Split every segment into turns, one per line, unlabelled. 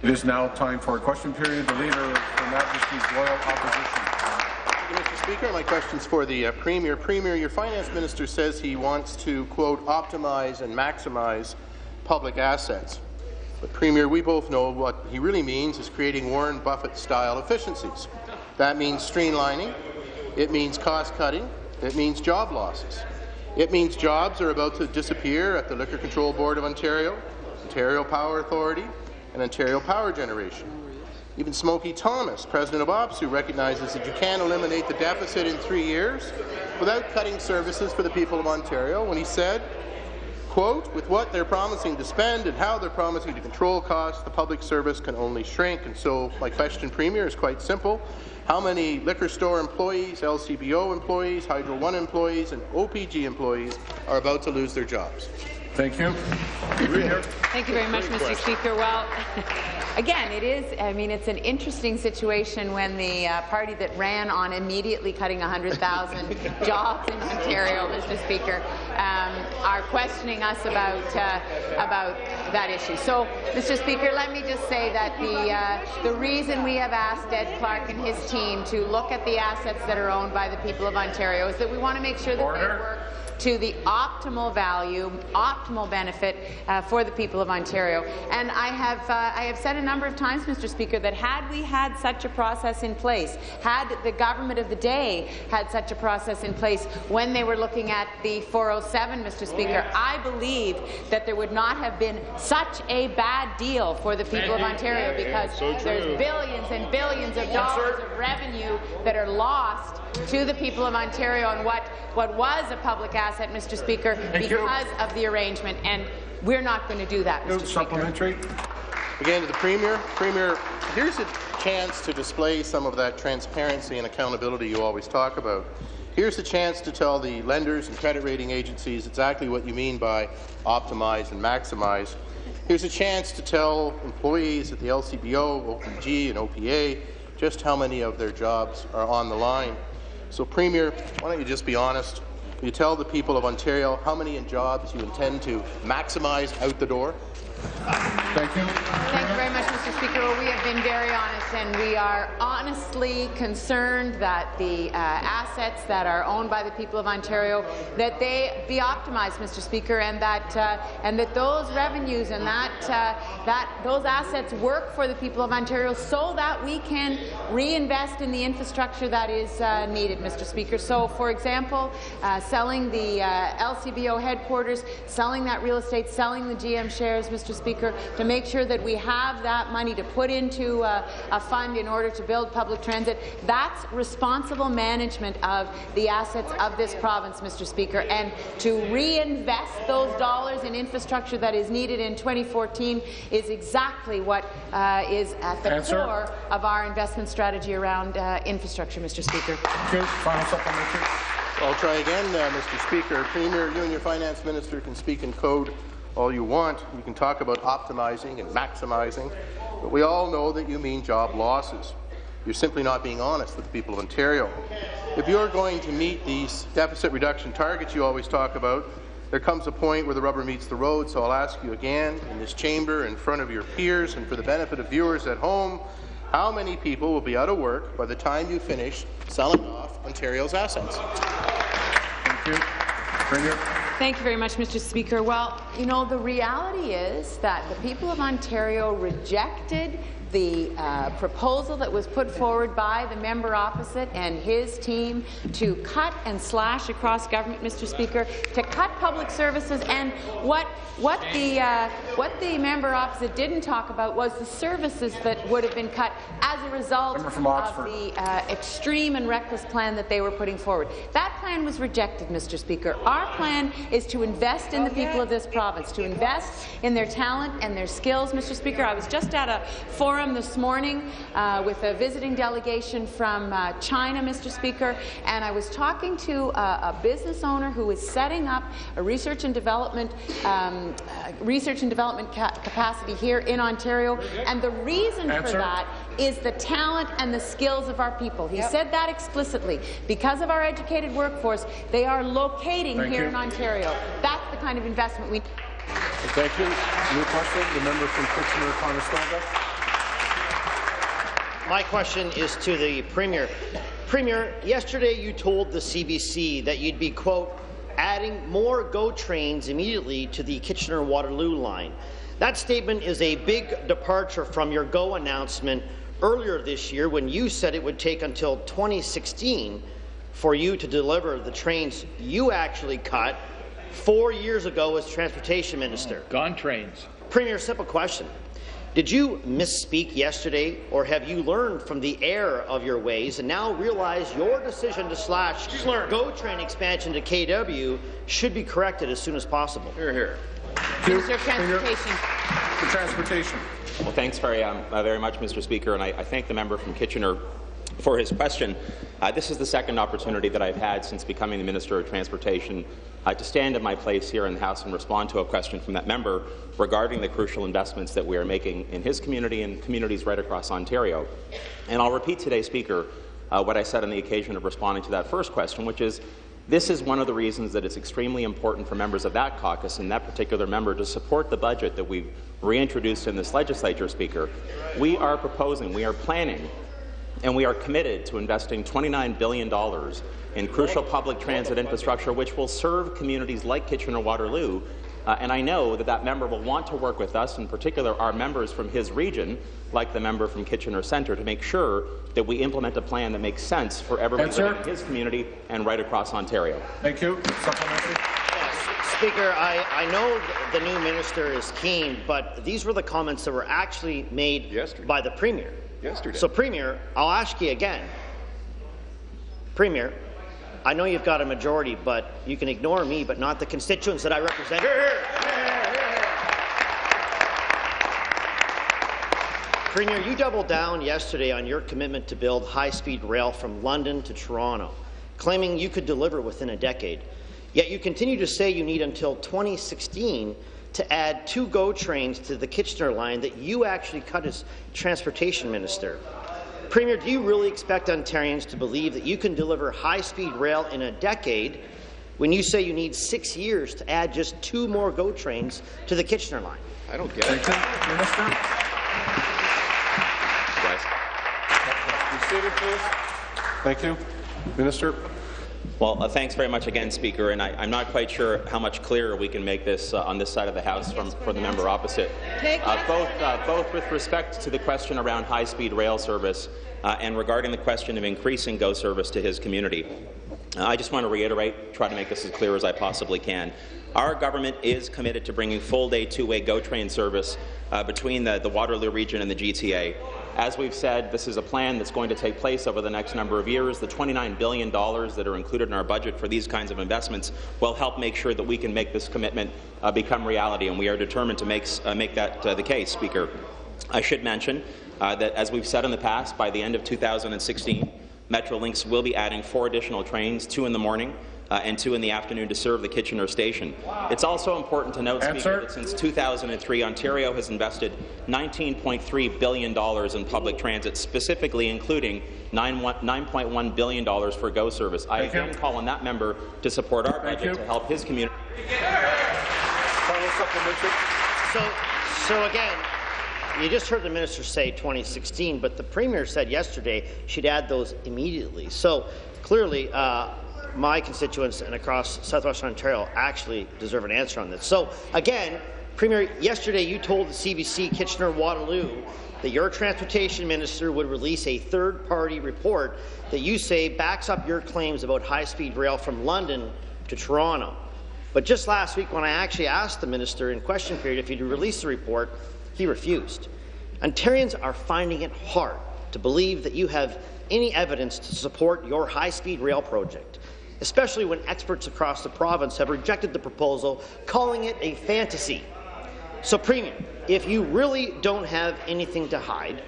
It is now time for a question period. The Leader of Her Majesty's Loyal Opposition.
Mr. Speaker, my question's for the uh, Premier. Premier, your Finance Minister says he wants to, quote, optimize and maximize public assets. But, Premier, we both know what he really means is creating Warren Buffett-style efficiencies. That means streamlining, it means cost-cutting, it means job losses. It means jobs are about to disappear at the Liquor Control Board of Ontario, Ontario Power Authority, and Ontario Power Generation. Even Smokey Thomas, president of OPSEU, recognizes that you can't eliminate the deficit in three years without cutting services for the people of Ontario when he said, quote, with what they're promising to spend and how they're promising to control costs, the public service can only shrink. And so my question, Premier, is quite simple. How many liquor store employees, LCBO employees, Hydro One employees, and OPG employees are about to lose their jobs?
Thank you.
Thank you very much, Mr. Speaker. Well, again, it is, I mean, it's an interesting situation when the uh, party that ran on immediately cutting 100,000 jobs in Ontario, Mr. Speaker, um, are questioning us about, uh, about that issue. So, Mr. Speaker, let me just say that the, uh, the reason we have asked Ed Clark and his team to look at the assets that are owned by the people of Ontario is that we want to make sure that
Order.
they work to the optimal value, optimal benefit uh, for the people of Ontario. And I have, uh, I have said a number of times, Mr. Speaker, that had we had such a process in place, had the government of the day had such a process in place when they were looking at the 407, Mr. Speaker, I believe that there would not have been such a bad deal for the people of Ontario because there's billions and billions of dollars of revenue that are lost to the people of Ontario and what, what was a public asset, Mr. Speaker,
Thank you.
because of the arrangement. And we're not going to do that, Mr. Speaker.
Supplementary.
Again, to the Premier. Premier, here's a chance to display some of that transparency and accountability you always talk about. Here's a chance to tell the lenders and credit rating agencies exactly what you mean by optimize and maximize. Here's a chance to tell employees at the LCBO, OPG, and OPA just how many of their jobs are on the line. So, Premier, why don't you just be honest? You tell the people of Ontario how many jobs you intend to maximize out the door?
Thank you.
Thank you very much, Mr. Speaker. Well, we have been very honest, and we are honestly concerned that the uh, assets that are owned by the people of Ontario that they be optimized, Mr. Speaker, and that uh, and that those revenues and that uh, that those assets work for the people of Ontario, so that we can reinvest in the infrastructure that is uh, needed, Mr. Speaker. So, for example, uh, selling the uh, LCBO headquarters, selling that real estate, selling the GM shares, Mr. Speaker, to make sure that we have that money to put into uh, a fund in order to build public transit. That's responsible management of the assets of this province, Mr. Speaker, and to reinvest those dollars in infrastructure that is needed in 2014 is exactly what uh, is at the
Answer.
core of our investment strategy around uh, infrastructure, Mr. Speaker.
Thank. Final supplementary.
I'll try again, uh, Mr. Speaker. Premier, you and your finance minister can speak in code all you want. You can talk about optimizing and maximizing, but we all know that you mean job losses. You're simply not being honest with the people of Ontario. If you're going to meet these deficit reduction targets you always talk about, there comes a point where the rubber meets the road, so I'll ask you again in this chamber, in front of your peers, and for the benefit of viewers at home, how many people will be out of work by the time you finish selling off Ontario's assets?
Thank you.
Thank you very much, Mr. Speaker. Well, you know, the reality is that the people of Ontario rejected the uh, proposal that was put forward by the member opposite and his team to cut and slash across government, Mr. Speaker, to cut public services. And what what the uh, what the member opposite didn't talk about was the services that would have been cut as a result of the uh, extreme and reckless plan that they were putting forward. That plan was rejected, Mr. Speaker. Our plan is to invest in the people of this province, to invest in their talent and their skills, Mr. Speaker. I was just at a forum this morning uh, with a visiting delegation from uh, China, Mr. Speaker, and I was talking to a, a business owner who is setting up a research and development um, uh, research and development ca capacity here in Ontario, and the reason
Answer.
for that is the talent and the skills of our people. He said that explicitly. Because of our educated workforce, they are locating
Thank
here
you.
in Ontario. That's the kind of investment we
Thank you. New question, the member from Kitchener-Conestoga.
My question is to the Premier. Premier, yesterday you told the CBC that you'd be, quote, adding more GO trains immediately to the Kitchener-Waterloo line. That statement is a big departure from your GO announcement earlier this year when you said it would take until 2016 for you to deliver the trains you actually cut four years ago as Transportation Minister.
Gone trains.
Premier, simple question. Did you misspeak yesterday, or have you learned from the error of your ways and now realize your decision to slash GO train expansion to KW should be corrected as soon as possible?
Here, here.
Minister of Transportation.
For transportation.
Well, thanks very, um, uh, very much, Mr. Speaker, and I, I thank the member from Kitchener for his question. Uh, this is the second opportunity that I've had since becoming the Minister of Transportation uh, to stand in my place here in the House and respond to a question from that member regarding the crucial investments that we are making in his community and communities right across Ontario. And I'll repeat today, Speaker, uh, what I said on the occasion of responding to that first question, which is this is one of the reasons that it's extremely important for members of that caucus and that particular member to support the budget that we've reintroduced in this legislature, Speaker. We are proposing, we are planning and we are committed to investing $29 billion in crucial public transit infrastructure which will serve communities like Kitchener-Waterloo. Uh, and I know that that member will want to work with us, in particular our members from his region, like the member from Kitchener Centre, to make sure that we implement a plan that makes sense for everybody
Answer.
living in his community and right across Ontario.
Thank you.
Speaker, I, I know the new minister is keen, but these were the comments that were actually made
Yesterday.
by the Premier.
Yesterday.
So, Premier, I'll ask you again. Premier, I know you've got a majority, but you can ignore me, but not the constituents that I represent. Premier, you doubled down yesterday on your commitment to build high-speed rail from London to Toronto, claiming you could deliver within a decade. Yet you continue to say you need until 2016 to add two GO trains to the Kitchener line that you actually cut as transportation minister. Premier, do you really expect Ontarians to believe that you can deliver high-speed rail in a decade when you say you need six years to add just two more GO trains to the Kitchener line?
I don't get
Thank
it.
you. Minister.
Guys.
Be seated, please. Thank you. Minister.
Well, uh, thanks very much again, Speaker, and I, I'm not quite sure how much clearer we can make this uh, on this side of the House from, for the member opposite. Uh, both, uh, both with respect to the question around high-speed rail service uh, and regarding the question of increasing GO service to his community. Uh, I just want to reiterate, try to make this as clear as I possibly can. Our government is committed to bringing full-day two-way GO train service uh, between the, the Waterloo region and the GTA. As we've said, this is a plan that's going to take place over the next number of years. The $29 billion that are included in our budget for these kinds of investments will help make sure that we can make this commitment uh, become reality, and we are determined to make, uh, make that uh, the case, Speaker. I should mention uh, that, as we've said in the past, by the end of 2016, Metrolinx will be adding four additional trains, two in the morning uh, and two in the afternoon to serve the Kitchener station. It's also important to note,
Answer.
Speaker, that since 2003, Ontario has invested $19.3 billion in public transit, specifically including $9.1 billion for GO service. I
Thank you.
again call on that member to support our
Thank
budget
you.
to help his community.
So, so again, you just heard the minister say 2016, but the premier said yesterday she'd add those immediately. So clearly, uh, my constituents and across southwestern Ontario actually deserve an answer on this. So again, Premier, yesterday you told the CBC Kitchener-Waterloo that your transportation minister would release a third-party report that you say backs up your claims about high-speed rail from London to Toronto. But just last week, when I actually asked the minister in question period if he'd release the report, he refused. Ontarians are finding it hard to believe that you have any evidence to support your high-speed rail project, especially when experts across the province have rejected the proposal, calling it a fantasy. So, Premier, if you really don't have anything to hide,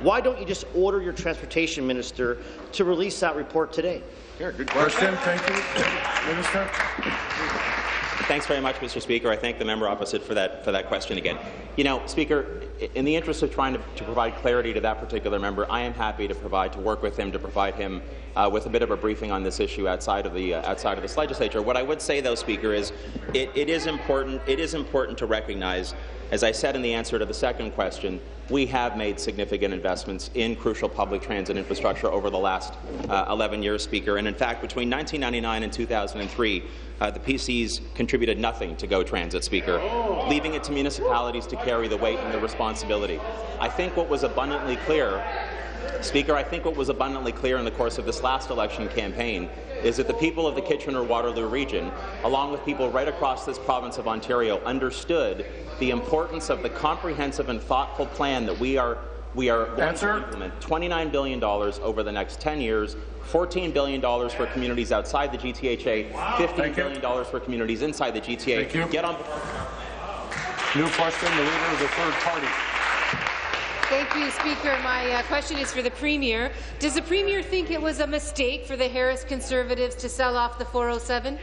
why don't you just order your transportation minister to release that report today?
Yeah, good
Question. Thank you. Minister.
Thanks very much, Mr. Speaker. I thank the member opposite for that for that question again. You know, Speaker, in the interest of trying to, to provide clarity to that particular member, I am happy to provide to work with him to provide him uh, with a bit of a briefing on this issue outside of the uh, outside of this legislature. What I would say, though, Speaker, is it, it is important. It is important to recognize As I said in the answer to the second question, we have made significant investments in crucial public transit infrastructure over the last uh, 11 years, Speaker. And in fact, between 1999 and 2003, uh, the PCs contributed nothing to GO Transit, Speaker, leaving it to municipalities to carry the weight and the responsibility. I think what was abundantly clear Speaker, I think what was abundantly clear in the course of this last election campaign is that the people of the Kitchener-Waterloo region, along with people right across this province of Ontario, understood the importance of the comprehensive and thoughtful plan that we are we are going
Answer.
to implement $29 billion over the next 10 years, $14 billion for communities outside the GTHA, 15
Thank you.
billion dollars for communities inside the GTA.
Thank you.
Get on.
New question, the Leader of the Third Party.
Thank you, Speaker. My uh, question is for the Premier. Does the Premier think it was a mistake for the Harris Conservatives to sell off the 407?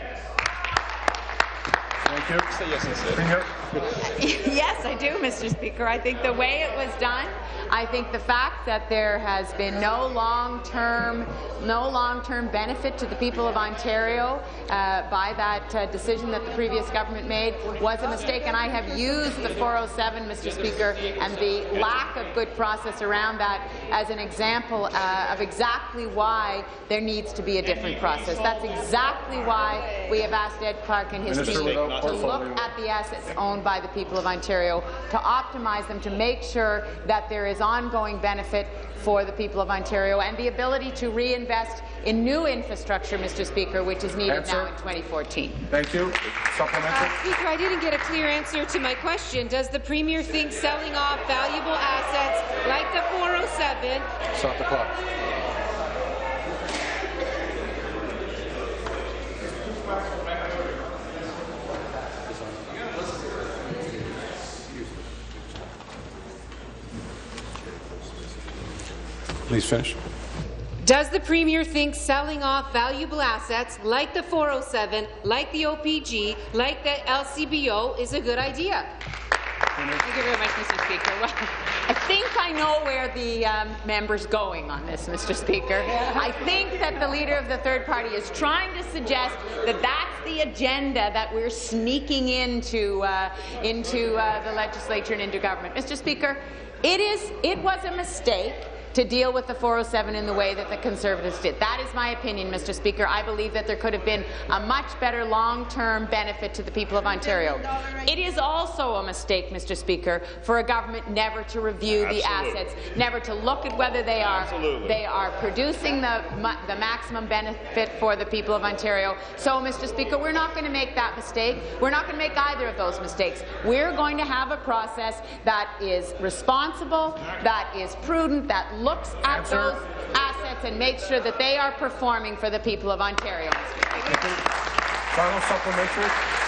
Thank you. Say yes instead. Premier.
Yes, I do, Mr. Speaker. I think the way it was done, I think the fact that there has been no long-term, no long-term benefit to the people of Ontario uh, by that uh, decision that the previous government made was a mistake, and I have used the 407, Mr. Speaker, and the lack of good process around that as an example uh, of exactly why there needs to be a different process. That's exactly why we have asked Ed Clark and his
Minister
team to look at the assets owned by the people of Ontario, to optimize them, to make sure that there is ongoing benefit for the people of Ontario and the ability to reinvest in new infrastructure, Mr. Speaker, which is needed
Answer.
now in 2014.
Thank you. Supplementary.
Uh, Speaker, I didn't get a clear answer to my question. Does the Premier think selling off valuable assets like the 407
Stop the clock. Please finish.
Does the Premier think selling off valuable assets like the 407, like the OPG, like the LCBO is a good idea?
Thank you very much, Mr. Speaker. Well, I think I know where the um, member's going on this, Mr. Speaker. I think that the leader of the third party is trying to suggest that that's the agenda that we're sneaking into uh, into uh, the legislature and into government. Mr. Speaker, it is it was a mistake to deal with the 407 in the way that the Conservatives did. That is my opinion, Mr. Speaker. I believe that there could have been a much better long-term benefit to the people of Ontario. It is also a mistake, Mr. Speaker, for a government never to review the assets, never to look at whether they are they are producing the the maximum benefit for the people of Ontario. So, Mr. Speaker, we're not going to make that mistake. We're not going to make either of those mistakes. We're going to have a process that is responsible, that is prudent, that looks at
Answer.
those assets and makes sure that they are performing for the people of Ontario. Mr. Speaker.
Thank you. Final supplementary.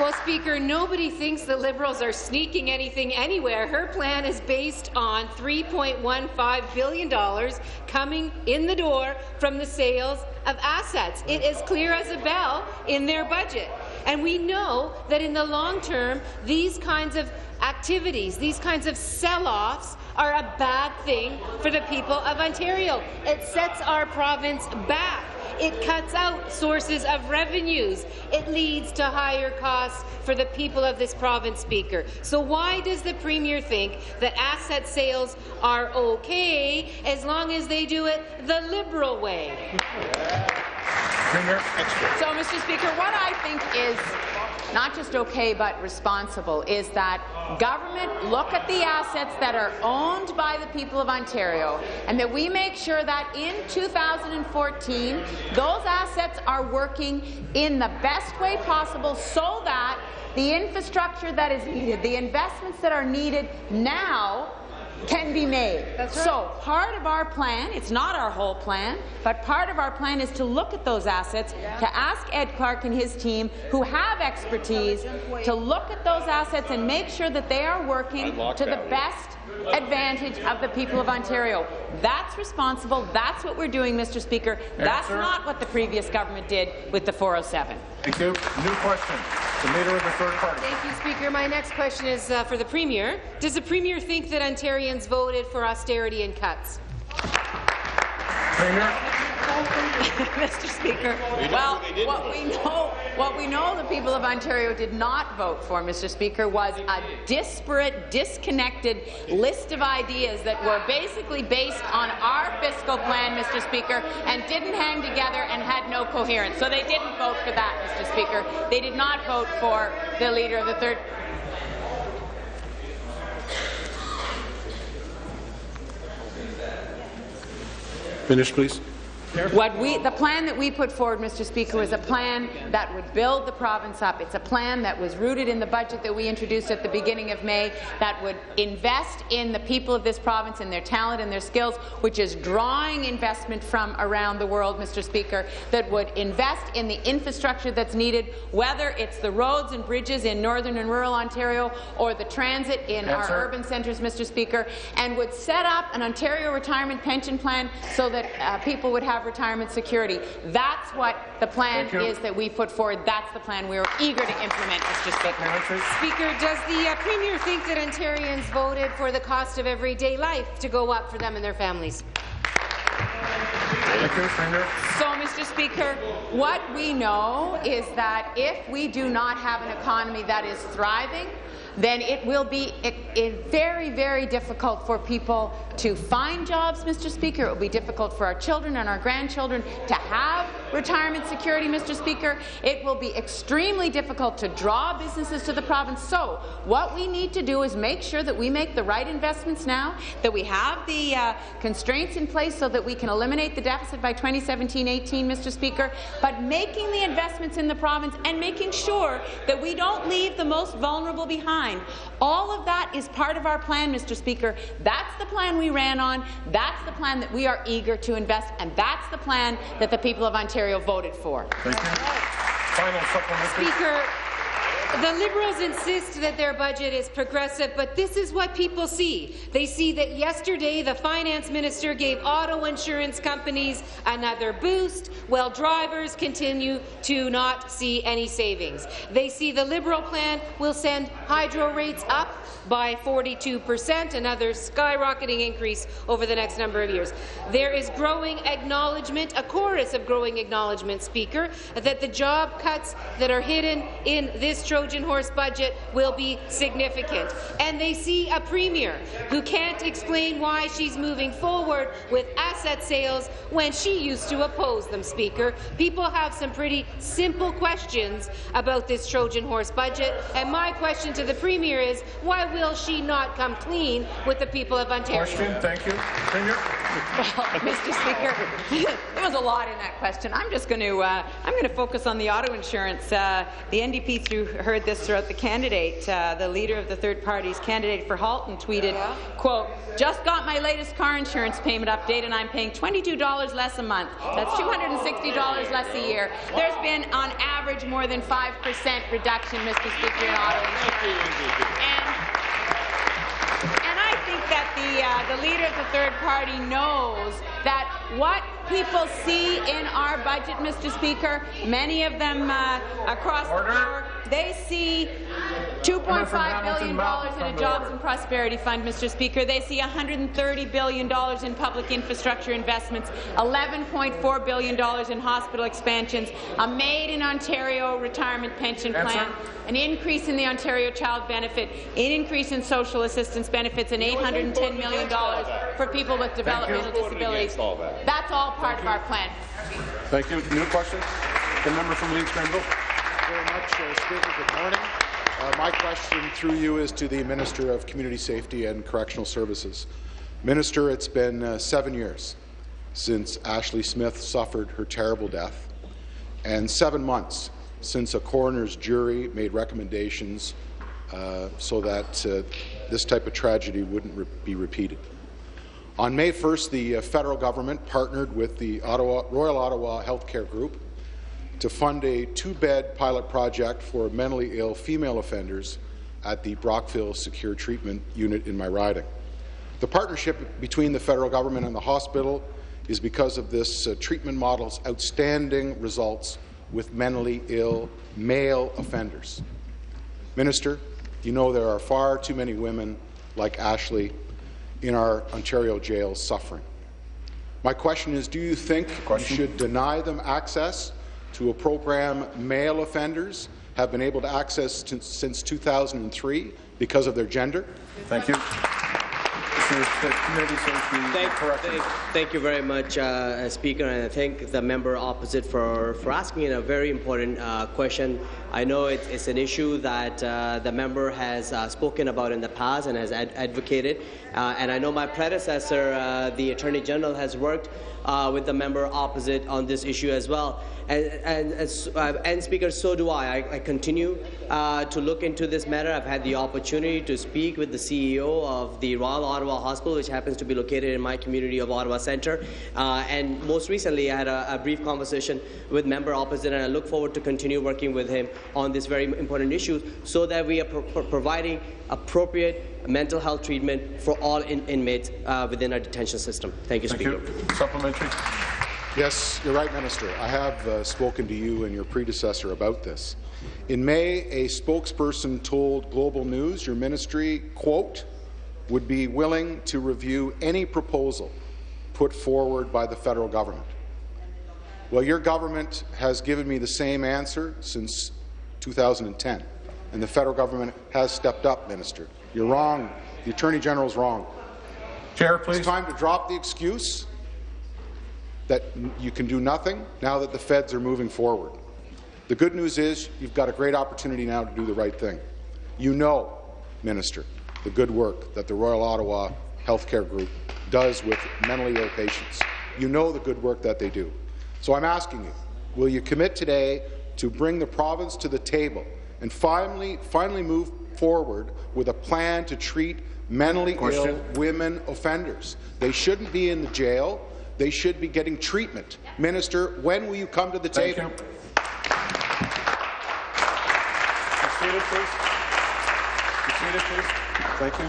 Well, Speaker, nobody thinks the Liberals are sneaking anything anywhere. Her plan is based on $3.15 billion coming in the door from the sales of assets. It is clear as a bell in their budget. And we know that in the long term, these kinds of activities, these kinds of sell-offs, are a bad thing for the people of Ontario. It sets our province back. It cuts out sources of revenues. It leads to higher costs for the people of this province, Speaker. So why does the Premier think that asset sales are okay as long as they do it the Liberal way?
Premier.
So, Mr. Speaker, what I think is not just okay but responsible is that government look at the assets that are owned by the people of Ontario and that we make sure that in 2014 those assets are working in the best way possible so that the infrastructure that is needed, the investments that are needed now can be made. So part of our plan, it's not our whole plan, but part of our plan is to look at those assets, to ask Ed Clark and his team, who have expertise, to look at those assets and make sure that they are working to the best advantage of the people of Ontario. That's responsible. That's what we're doing, Mr. Speaker. That's
Answer.
not what the previous government did with the 407.
Thank you. New question. The Leader of the Third Party.
Thank you, Speaker. My next question is uh, for the Premier. Does the Premier think that Ontarians voted for austerity and cuts?
Mr. Speaker, well, what we know, what we know the people of Ontario did not vote for, Mr. Speaker, was a disparate, disconnected list of ideas that were basically based on our fiscal plan, Mr. Speaker, and didn't hang together and had no coherence. So they didn't vote for that, Mr. Speaker. They did not vote for the Leader of the Third
Finish, please.
What we, the plan that we put forward, Mr. Speaker, was a plan that would build the province up. It's a plan that was rooted in the budget that we introduced at the beginning of May that would invest in the people of this province and their talent and their skills, which is drawing investment from around the world, Mr. Speaker, that would invest in the infrastructure that's needed, whether it's the roads and bridges in northern and rural Ontario or the transit in
Answer.
our urban centres, Mr. Speaker, and would set up an Ontario retirement pension plan so that uh, people would have retirement security. That's what the plan is that we put forward. That's the plan we are eager to implement, Mr. Speaker.
Speaker, does the uh, Premier think that Ontarians voted for the cost of everyday life to go up for them and their families?
Thank you, Premier.
So, Mr. Speaker, what we know is that if we do not have an economy that is thriving, then it will be very, very difficult for people to find jobs, Mr. Speaker. It will be difficult for our children and our grandchildren to have retirement security, Mr. Speaker. It will be extremely difficult to draw businesses to the province. So, what we need to do is make sure that we make the right investments now, that we have the uh, constraints in place so that we can eliminate the deficit by 2017-18, Mr. Speaker, but making the investments in the province and making sure that we don't leave the most vulnerable behind. All of that is part of our plan, Mr. Speaker. That's the plan we ran on. That's the plan that we are eager to invest, and that's the plan that the people of Ontario voted for.
Thank you. Final supplementary.
Speaker, the Liberals insist that their budget is progressive, but this is what people see. They see that yesterday the finance minister gave auto insurance companies another boost, while drivers continue to not see any savings. They see the Liberal plan will send hydro rates up by 42 percent, another skyrocketing increase over the next number of years. There is growing acknowledgement, a chorus of growing acknowledgement, Speaker, that the job cuts that are hidden in this Trojan horse budget will be significant. And they see a premier who can't explain why she's moving forward with asset sales when she used to oppose them, Speaker. People have some pretty simple questions about this Trojan horse budget, and my question to the premier is, why will she not come clean with the people of Ontario?
Question. Thank you. Premier.
Mr. Speaker, there was a lot in that question. I'm just going to uh, I'm going to focus on the auto insurance. Uh, the NDP through, heard this throughout the candidate. Uh, the leader of the third party's candidate for Halton tweeted, "quote Just got my latest car insurance payment update, and I'm paying $22 less a month. That's $260 less a year. There's been, on average, more than five percent reduction, Mr. Speaker, in auto insurance." And and I think that the, uh, the leader of the third party knows that what people see in our budget, Mr. Speaker, many of them uh, across
Order.
the board, they see $2.5 billion in a jobs and prosperity fund, Mr. Speaker. They see $130 billion in public infrastructure investments, $11.4 billion in hospital expansions, a made-in-Ontario retirement pension
Answer.
plan, an increase in the Ontario Child Benefit, an increase in social assistance benefits, and $810 million for people with developmental disabilities. That's all part of our plan.
Thank you. New question. The member from Leeds Grenville.
very much, uh, Speaker. Good morning. Uh, my question through you is to the Minister of Community Safety and Correctional Services. Minister, it's been uh, seven years since Ashley Smith suffered her terrible death, and seven months since a coroner's jury made recommendations uh, so that uh, this type of tragedy wouldn't re- be repeated. On May 1st, the uh, federal government partnered with the Ottawa, Royal Ottawa Healthcare Group to fund a two-bed pilot project for mentally ill female offenders at the Brockville Secure Treatment Unit in my riding. The partnership between the federal government and the hospital is because of this uh, treatment model's outstanding results with mentally ill male offenders. Minister, you know there are far too many women like Ashley in our Ontario jails suffering. My question is, do you think
Question.
you should deny them access to a program male offenders have been able to access t- since 2003 because of their gender?
Thank you. This is the Community Safety
Thank, thank, thank you very much, uh, Speaker, and I thank the member opposite for, for asking a very important uh, question. I know it, it's an issue that uh, the member has uh, spoken about in the past and has ad- advocated, uh, and I know my predecessor, uh, the Attorney General, has worked uh, with the member opposite on this issue as well. And, and, as- uh, and Speaker, so do I. I, I continue to look into this matter. I've had the opportunity to speak with the CEO of the Royal Ottawa Hospital, which happens to be located in my community of Ottawa Centre. And most recently, I had a, a brief conversation with member opposite, and I look forward to continue working with him on this very important issue so that we are pro- pro- providing appropriate mental health treatment for all in- inmates uh, within our detention system. Thank you,
Thank
Speaker.
you. Supplementary.
Yes, you're right, Minister. I have uh, spoken to you and your predecessor about this. In May, a spokesperson told Global News your ministry, quote, would be willing to review any proposal put forward by the federal government. Well, your government has given me the same answer since 2010, and the federal government has stepped up, Minister. You're wrong. The Attorney General's wrong.
Chair, please.
It's time to drop the excuse that you can do nothing now that the feds are moving forward. The good news is you've got a great opportunity now to do the right thing. You know, Minister, the good work that the Royal Ottawa Healthcare Group does with mentally ill patients. You know the good work that they do. So I'm asking you, will you commit today to bring the province to the table and finally, finally move forward with a plan to treat mentally
Question.
ill women offenders? They shouldn't be in the jail. They should be getting treatment. Minister, when will you come to the
Thank
table?
you. Be seated, please. Be seated, please. Thank you.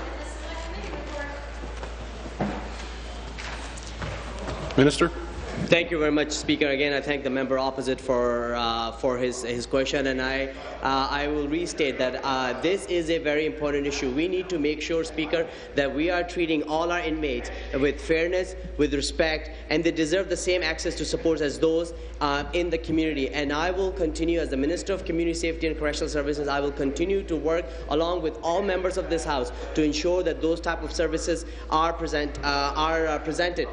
Minister?
Thank you very much, Speaker. Again, I thank the member opposite for uh, for his his question, and I uh, I will restate that uh, this is a very important issue. We need to make sure, Speaker, that we are treating all our inmates with fairness, with respect, and they deserve the same access to supports as those uh, in the community. And I will continue, as the Minister of Community Safety and Correctional Services, I will continue to work along with all members of this House to ensure that those type of services are present uh, are uh, presented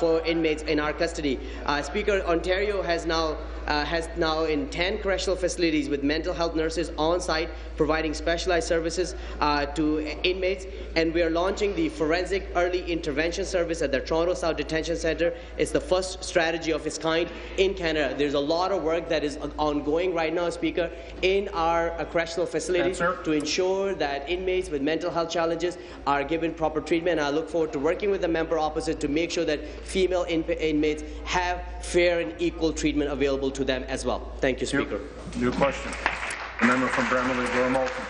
for inmates in our custody. Uh, Speaker, Ontario has now uh, has now in 10 correctional facilities with mental health nurses on site providing specialized services uh, to inmates and we are launching the forensic early intervention service at the Toronto South Detention Centre. It's the first strategy of its kind in Canada. There's a lot of work that is ongoing right now, Speaker, in our uh, correctional facilities
Answer.
to ensure that inmates with mental health challenges are given proper treatment. I look forward to working with the member opposite to make sure that female in inmates have fair and equal treatment available to them as well. Thank you, Speaker.
New question. The member from Bramalea, Gore Malton.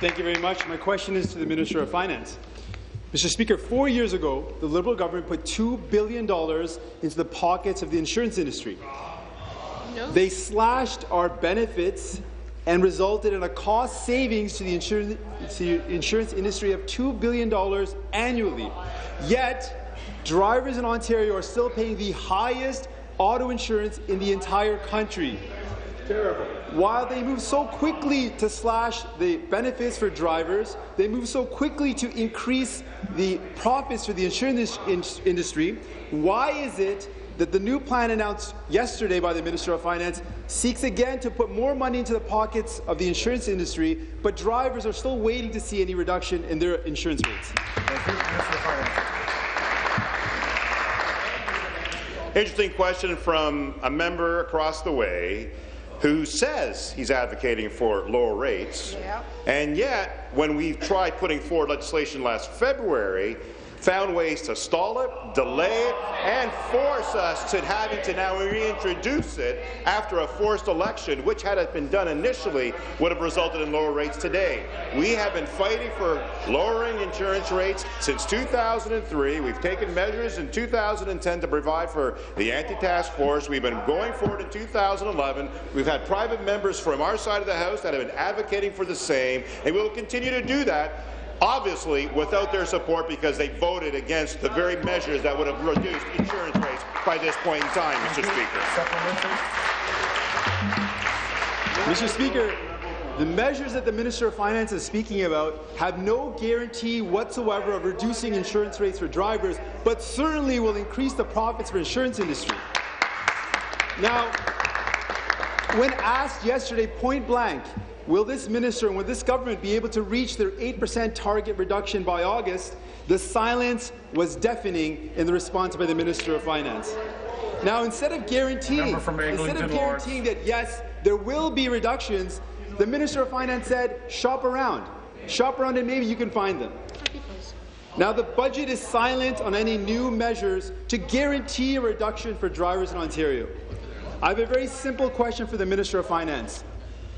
Thank you very much. My question is to the Minister of Finance. Mr. Speaker, four years ago, the Liberal government put $2 billion into the pockets of the insurance industry. No. They slashed our benefits and resulted in a cost savings to the insurance, to the insurance industry of $2 billion annually. Yet, drivers in Ontario are still paying the highest auto insurance in the entire country. Terrible. While they move so quickly to slash the benefits for drivers, they move so quickly to increase the profits for the insurance in- industry. Why is it that the new plan announced yesterday by the Minister of Finance seeks again to put more money into the pockets of the insurance industry, but drivers are still waiting to see any reduction in their insurance rates?
Thank you. Minister of Finance.
Interesting question from a member across the way who says he's advocating for lower rates, and yet, when we tried putting forward legislation last February, found ways to stall it, delay it, and force us to having to now reintroduce it after a forced election, which, had it been done initially, would have resulted in lower rates today. We have been fighting for lowering insurance rates since 2003. We've taken measures in 2010 to provide for the anti-task force. We've been going forward in 2011. We've had private members from our side of the House that have been advocating for the same, and we will continue to do that obviously without their support because they voted against the very measures that would have reduced insurance rates by this point in time, Mr. Speaker.
Mr. Speaker, the measures that the Minister of Finance is speaking about have no guarantee whatsoever of reducing insurance rates for drivers, but certainly will increase the profits for the insurance industry. Now, when asked yesterday point blank, will this minister and will this government be able to reach their 8% target reduction by August, the silence was deafening in the response by the Minister of Finance. Now, instead of guaranteeing, instead of guaranteeing that yes, there will be reductions, the Minister of Finance said, shop around. Shop around and maybe you can find them. Now, the budget is silent on any new measures to guarantee a reduction for drivers in Ontario. I have a very simple question for the Minister of Finance.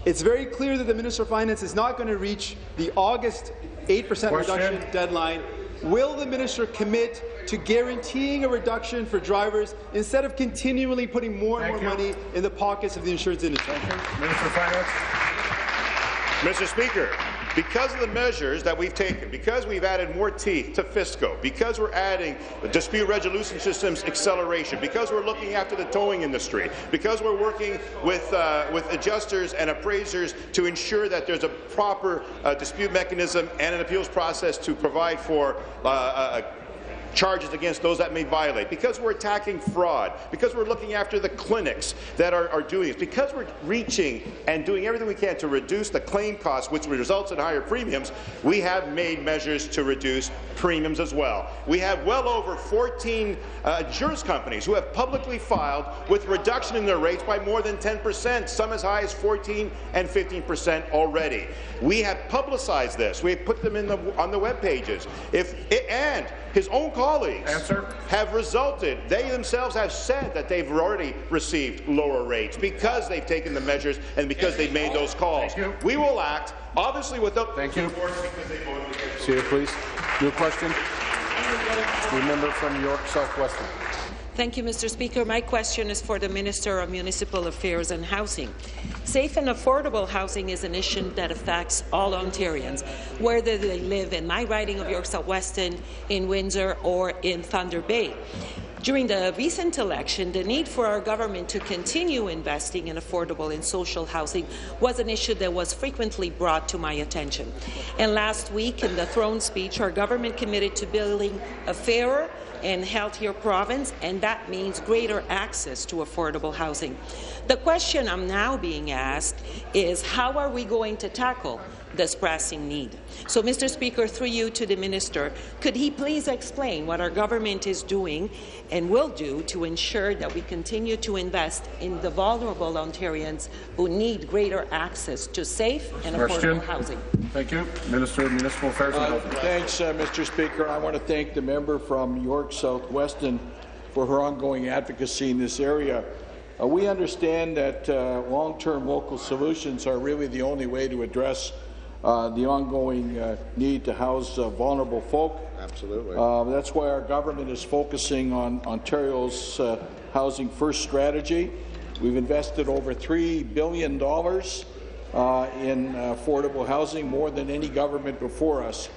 It's very clear that the Minister of Finance is not going to reach the August 8% reduction deadline. Will the minister commit to guaranteeing a reduction for drivers instead of continually putting more and
Thank
more
you.
money in the pockets of the insurance industry?
Minister of Finance.
Mr. Speaker, because of the measures that we've taken, because we've added more teeth to FSCO, because we're adding dispute resolution systems acceleration, because we're looking after the towing industry, because we're working with, uh, with adjusters and appraisers to ensure that there's a proper uh, dispute mechanism and an appeals process to provide for uh, charges against those that may violate, because we're attacking fraud, because we're looking after the clinics that are, are doing this, because we're reaching and doing everything we can to reduce the claim costs, which results in higher premiums, we have made measures to reduce premiums as well. We have well over 14 uh, insurance companies who have publicly filed with reduction in their rates by more than 10 percent, some as high as 14 and 15 percent already. We have publicized this. We have put them in the, on the web pages. If, and his own colleagues
Answer.
have resulted, they themselves have said that they've already received lower rates because they've taken the measures and because they've made those calls.
Thank you.
We will act, obviously without
Thank you.
support because they voted against
Seated, please. Your question. The member from York South-Weston.
Thank you, Mr. Speaker. My question is for the Minister of Municipal Affairs and Housing. Safe and affordable housing is an issue that affects all Ontarians, whether they live in my riding of York South-Weston, in Windsor, or in Thunder Bay. During the recent election, the need for our government to continue investing in affordable and social housing was an issue that was frequently brought to my attention. And last week, in the throne speech, our government committed to building a fairer and healthier province, and that means greater access to affordable housing. The question I'm now being asked is how are we going to tackle this pressing need? So, Mr. Speaker, through you to the Minister, could he please explain what our government is doing and will do to ensure that we continue to invest in the vulnerable Ontarians who need greater access to safe and
Question.
affordable housing?
Thank you. Minister of Municipal Affairs and
Uh,
Housing.
Thanks, uh, Mr. Speaker. I want to thank the member from York South-Weston for her ongoing advocacy in this area. Uh, we understand that uh, long-term local solutions are really the only way to address uh, the ongoing uh, need to house uh, vulnerable folk.
Absolutely.
Uh, that's why our government is focusing on Ontario's uh, Housing First strategy. We've invested over $3 billion uh, in affordable housing, more than any government before us.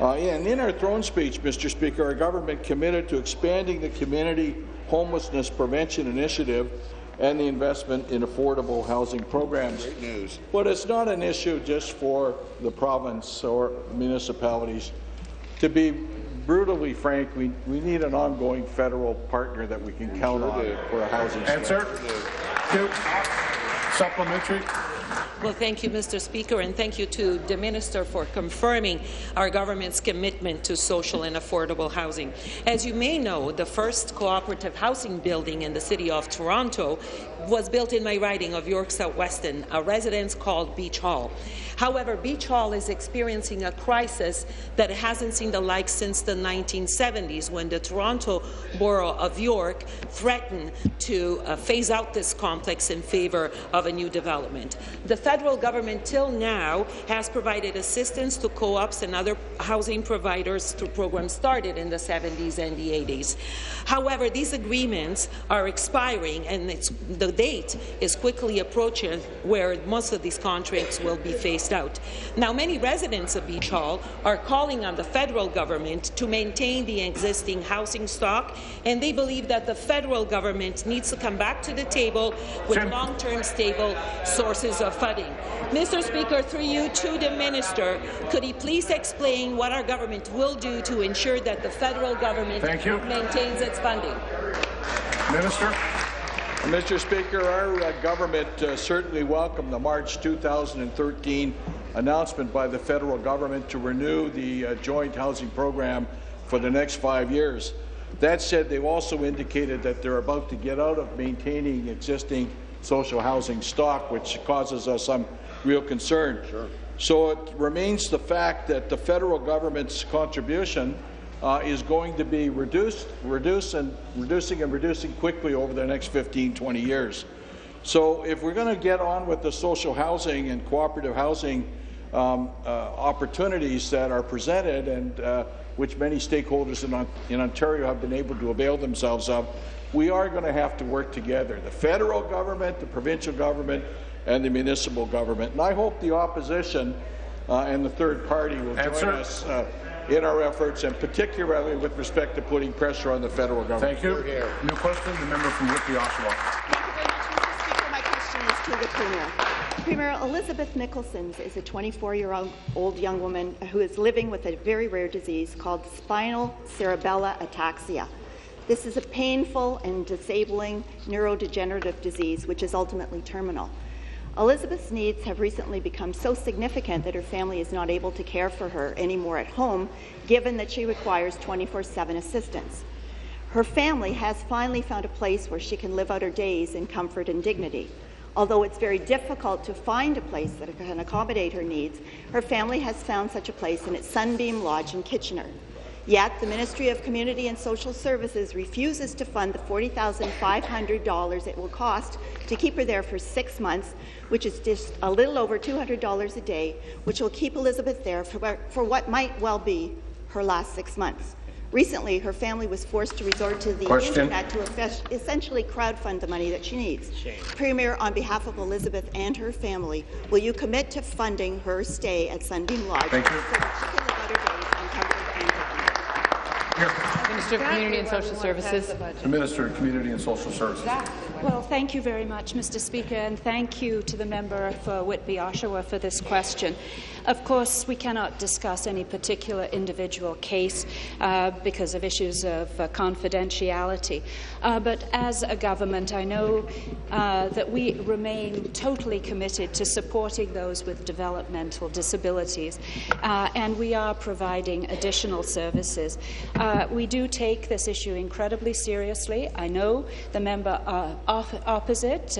Uh, and in our throne speech, Mr. Speaker, our government committed to expanding the community homelessness prevention initiative and the investment in affordable housing programs.
Great news.
But it's not an issue just for the province or municipalities. To be brutally frank, we, we need an ongoing federal partner that we can count on
do.
for a housing
Answer. Supplementary.
Well, thank you, Mr. Speaker, and thank you to the Minister for confirming our government's commitment to social and affordable housing. As you may know, the first cooperative housing building in the City of Toronto was built in my riding of York South-Weston, a residence called Beech Hall. However, Beech Hall is experiencing a crisis that hasn't seen the like since the 1970s, when the Toronto Borough of York threatened to uh, phase out this complex in favour of a new development. The federal government till now has provided assistance to co-ops and other housing providers through programs started in the 70s and the 80s. However, these agreements are expiring and the date is quickly approaching where most of these contracts will be phased out. Now, many residents of Beech Hall are calling on the federal government to maintain the existing housing stock, and they believe that the federal government needs to come back to the table with long-term stable sources of funding. Mr. Speaker, through you to the minister, could he please explain what our government will do to ensure that the federal government maintains its funding?
Minister.
Mr. Speaker, our uh, government uh, certainly welcomed the March 2013 announcement by the federal government to renew the uh, joint housing program for the next five years. That said, they've also indicated that they're about to get out of maintaining existing social housing stock, which causes us some real concern. Sure. So it remains the fact that the federal government's contribution uh, is going to be reduced, reduce and reducing and reducing quickly over the next 15, 20 years. So if we're going to get on with the social housing and cooperative housing um, uh, opportunities that are presented and uh, which many stakeholders in, in Ontario have been able to avail themselves of, we are going to have to work together, the federal government, the provincial government, and the municipal government. And I hope the opposition uh, and the third party will Answer. join us uh, in our efforts, and particularly with respect to putting pressure on the federal government.
Thank you. Here. New question, the member from Whitby, Oshawa.
Thank you very much, Mr. Speaker. My question is to the Premier. Premier, Elizabeth Nicholson is a 24-year-old young woman who is living with a very rare disease called spinal cerebellar ataxia. This is a painful and disabling neurodegenerative disease which is ultimately terminal. Elizabeth's needs have recently become so significant that her family is not able to care for her anymore at home, given that she requires 24-7 assistance. Her family has finally found a place where she can live out her days in comfort and dignity. Although it's very difficult to find a place that can accommodate her needs, her family has found such a place in its Sunbeam Lodge in Kitchener. Yet the Ministry of Community and Social Services refuses to fund the $40,500 it will cost to keep her there for six months, which is just a little over $200 a day, which will keep Elizabeth there for, for what might well be her last six months. Recently, her family was forced to resort to the Question. internet to essentially crowdfund the money that she needs. Shame. Premier, on behalf of Elizabeth and her family, will you commit to funding her stay at Sunbeam Lodge
Thank you.
so that she can live out her days on comfort and
Minister of Community and Social Services.
The Minister of Community and Social Services.
Well, thank you very much, Mr. Speaker, and thank you to the member for Whitby, Oshawa, for this question. Of course, we cannot discuss any particular individual case uh, because of issues of uh, confidentiality. Uh, but as a government, I know uh, that we remain totally committed to supporting those with developmental disabilities, uh, and we are providing additional services. We do take this issue incredibly seriously. I know the member opposite,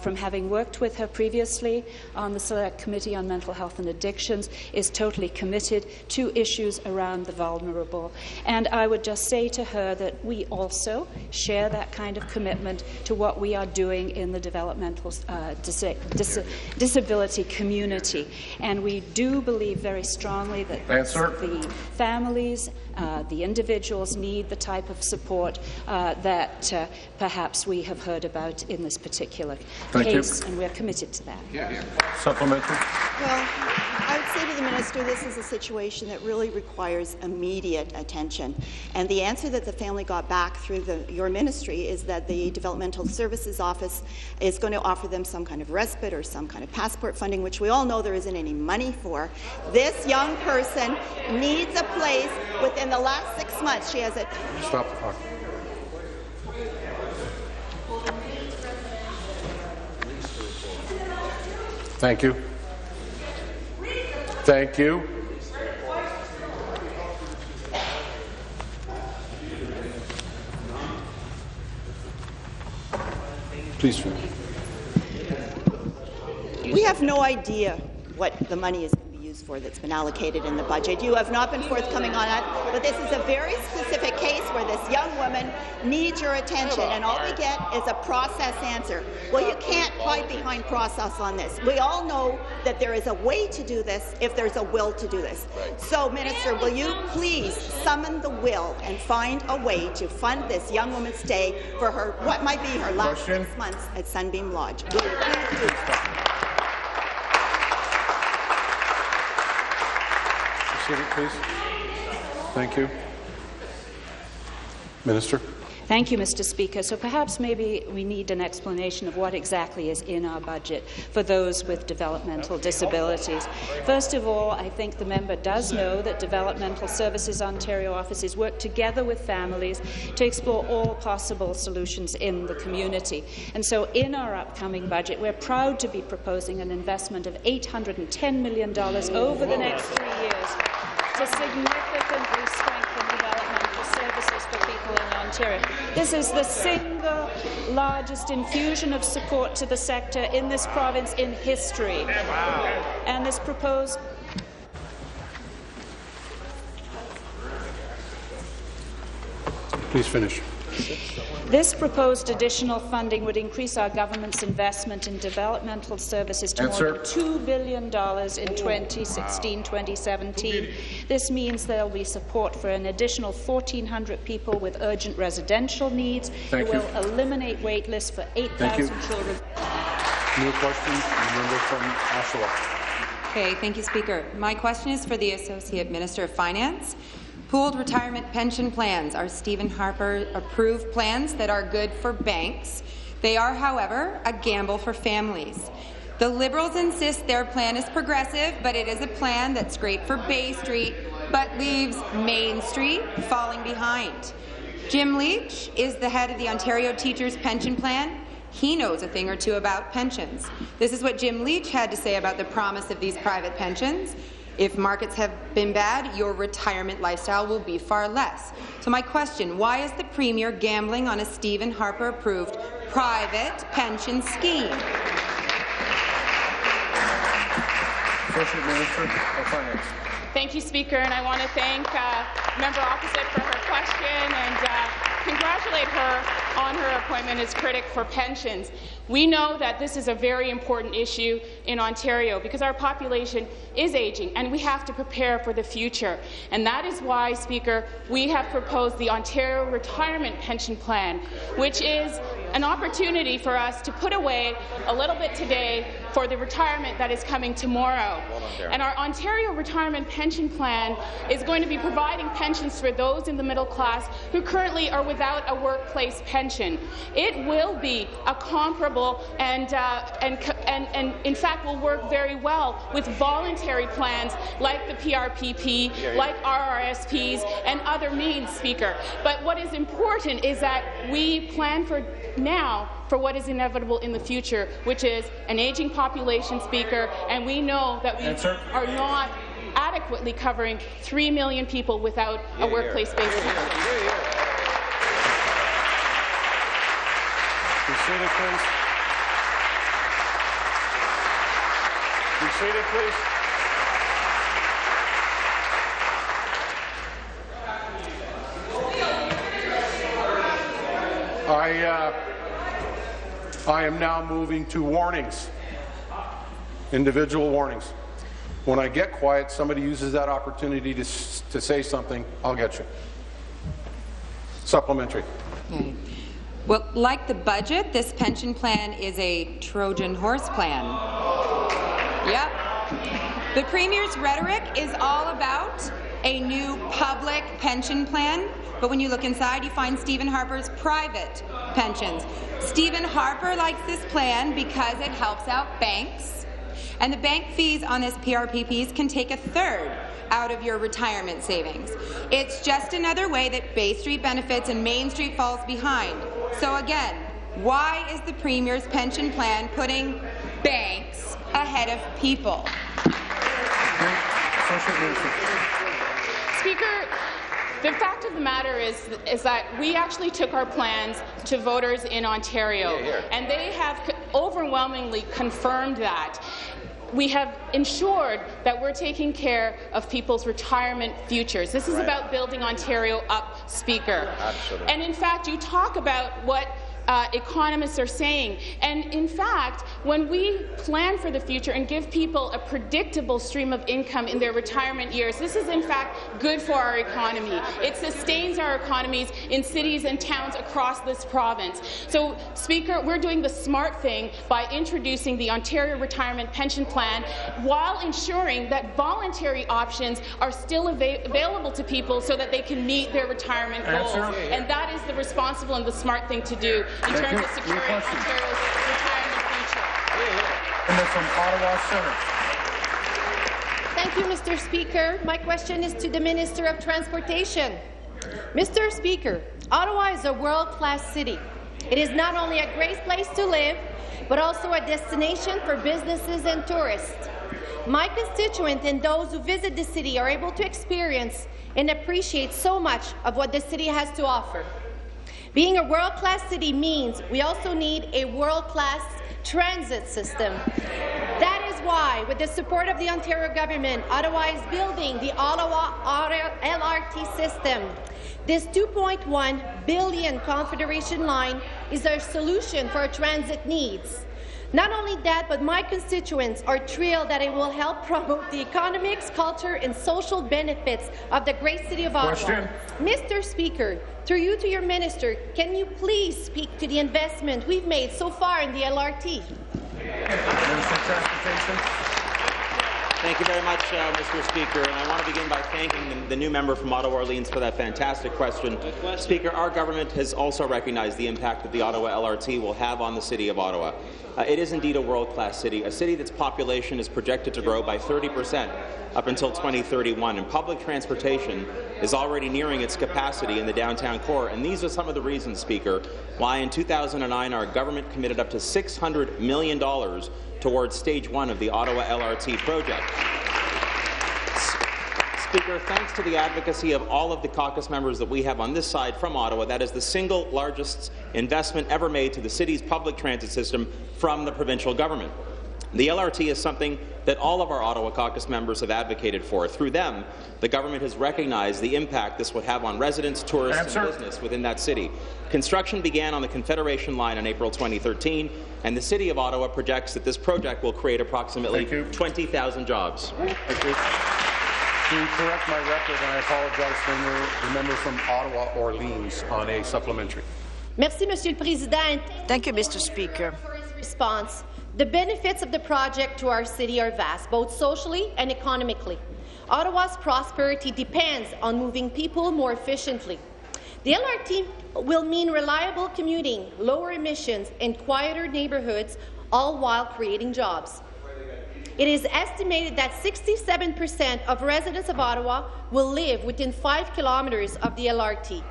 from having worked with her previously on the Select Committee on Mental Health and Addiction Addictions is totally committed to issues around the vulnerable. And I would just say to her that we also share that kind of commitment to what we are doing in the developmental uh, dis dis disability community. And we do believe very strongly that the families uh, the individuals need the type of support uh, that uh, perhaps we have heard about in this particular
Thank
case,
you.
and we're committed to that.
Yeah. Supplementary.
Well, I would say to the minister, this is a situation that really requires immediate attention. And the answer that the family got back through the, your ministry is that the Developmental Services Office is going to offer them some kind of respite or some kind of passport funding, which we all know there isn't any money for. This young person needs a place within in the last six months, she has a.
Stop the clock. Thank you. Thank you. Please.
We have no idea what the money is funds for that's been allocated in the budget. You have not been forthcoming on that, but this is a very specific case where this young woman needs your attention, and all we get is a process answer. Well, you can't hide behind process on this. We all know that there is a way to do this if there's a will to do this. So, Minister, will you please summon the will and find a way to fund this young woman's stay for her what might be her last
Question?
six months at Sunbeam Lodge? Will you please do so?
Be seated, please. Thank you. Minister.
Thank you, Mr. Speaker. So perhaps maybe we need an explanation of what exactly is in our budget for those with developmental disabilities. First of all, I think the member does know that Developmental Services Ontario offices work together with families to explore all possible solutions in the community. And so in our upcoming budget, we're proud to be proposing an investment of $810 million over the next three years to significantly strengthen developmental services for people in Ontario. This is the single largest infusion of support to the sector in this province in history. And this proposed
Please finish.
This proposed additional funding would increase our government's investment in developmental services to
Answer.
more than $2 billion in 2016-2017. This means there will be support for an additional 1,400 people with urgent residential needs.
Thank
it
you.
will eliminate wait lists for 8,000 children.
New question, the member from Oshawa.
Okay, thank you, Speaker. My question is for the Associate Minister of Finance. Pooled retirement pension plans are Stephen Harper-approved plans that are good for banks. They are, however, a gamble for families. The Liberals insist their plan is progressive, but it is a plan that's great for Bay Street, but leaves Main Street falling behind. Jim Leech is the head of the Ontario Teachers Pension Plan. He knows a thing or two about pensions. This is what Jim Leech had to say about the promise of these private pensions. If markets have been bad, your retirement lifestyle will be far less. So my question, why is the Premier gambling on a Stephen Harper-approved private pension scheme?
Associate Minister of Finance.
Thank you, Speaker, and I want to thank uh, member opposite for her question and uh, congratulate her on her appointment as critic for pensions. We know that this is a very important issue in Ontario because our population is aging and we have to prepare for the future. And that is why, Speaker, we have proposed the Ontario Retirement Pension Plan, which is an opportunity for us to put away a little bit today for the retirement that is coming tomorrow. And our Ontario Retirement Pension Plan is going to be providing pensions for those in the middle class who currently are without a workplace pension. It will be a comparable and, uh, and, and, and in fact will work very well with voluntary plans like the PRPP, like RRSPs, and other means, Speaker. But what is important is that we plan for now for what is inevitable in the future, which is an aging population, Speaker, and we know that we
Answer.
are not adequately covering 3 million people without a workplace-based pension.
Be seated, please. Be seated, please. I, uh, I am now moving to warnings, individual warnings. When I get quiet, somebody uses that opportunity to, to say something, I'll get you. Supplementary.
Okay. Well, like the budget, this pension plan is a Trojan horse plan. Yep. The Premier's rhetoric is all about a new public pension plan, but when you look inside, you find Stephen Harper's private pensions. Stephen Harper likes this plan because it helps out banks, and the bank fees on this PRPPs can take a third out of your retirement savings. It's just another way that Bay Street benefits and Main Street falls behind. So again, why is the Premier's pension plan putting banks ahead of people?
Associate Minister.
Speaker, the fact of the matter is, is that we actually took our plans to voters in Ontario, and they have overwhelmingly confirmed that. we have ensured that we're taking care of people's retirement futures. This is
Right.
about building Ontario up, Speaker.
Absolutely.
And in fact, you talk about what uh, economists are saying. And in fact, when we plan for the future and give people a predictable stream of income in their retirement years, this is in fact good for our economy. It sustains our economies in cities and towns across this province. So, Speaker, we're doing the smart thing by introducing the Ontario Retirement Pension Plan while ensuring that voluntary options are still ava available to people so that they can meet their retirement goals.
Answer.
And that is the responsible and the smart thing to do in
Thank
terms
you.
of securing. Ontario's retirement future.
Member from Ottawa Centre.
Thank you, Mr. Speaker. My question is to the Minister of Transportation. Mr. Speaker, Ottawa is a world-class city. It is not only a great place to live, but also a destination for businesses and tourists. My constituent and those who visit the city are able to experience and appreciate so much of what the city has to offer. Being a world-class city means we also need a world-class transit system. That is why, with the support of the Ontario government, Ottawa is building the Ottawa LRT system. This 2.1 billion Confederation line is our solution for our transit needs. Not only that, but my constituents are thrilled that it will help promote the economics, culture, and social benefits of the great city of Ottawa.
Question.
Mr. Speaker, through you to your minister, can you please speak to the investment we've made so far in the LRT?
Thank you very much, uh, Mr. Speaker. And I want to begin by thanking the, the new member from Ottawa Orleans for that fantastic question. Speaker, our government has also recognized the impact that the Ottawa LRT will have on the City of Ottawa. Uh, it is indeed a world-class city, a city that's population is projected to grow by 30 percent up until 2031, and public transportation is already nearing its capacity in the downtown core. And these are some of the reasons, Speaker, why in 2009 our government committed up to $600 million towards stage one of the Ottawa LRT project. Speaker, thanks to the advocacy of all of the caucus members that we have on this side from Ottawa, that is the single largest investment ever made to the city's public transit system from the provincial government. The LRT is something that all of our Ottawa caucus members have advocated for. Through them, the government has recognized the impact this would have on residents, tourists,
Answer.
and business within that city. Construction began on the Confederation line in April 2013, and the City of Ottawa projects that this project will create approximately 20,000 jobs.
Thank you. To correct my record, and I apologize for the- the member from Ottawa Orleans on a supplementary.
Merci, Monsieur le Président. Thank you, Mr. Speaker. For his response, the benefits of the project to our city are vast, both socially and economically. Ottawa's prosperity depends on moving people more efficiently. The LRT will mean reliable commuting, lower emissions, and quieter neighbourhoods, all while creating jobs. It is estimated that 67 percent of residents of Ottawa will live within 5 kilometres of the LRT.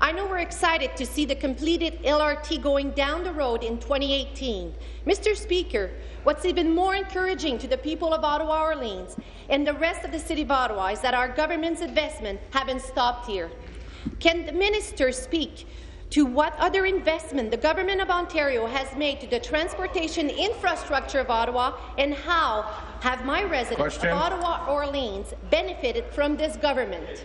I know we're excited to see the completed LRT going down the road in 2018. Mr. Speaker, what's even more encouraging to the people of Ottawa Orleans and the rest of the City of Ottawa is that our government's investment haven't stopped here. Can the minister speak to what other investment the Government of Ontario has made to the transportation infrastructure of Ottawa and how have my residents
Question.
of Ottawa Orleans benefited from this government?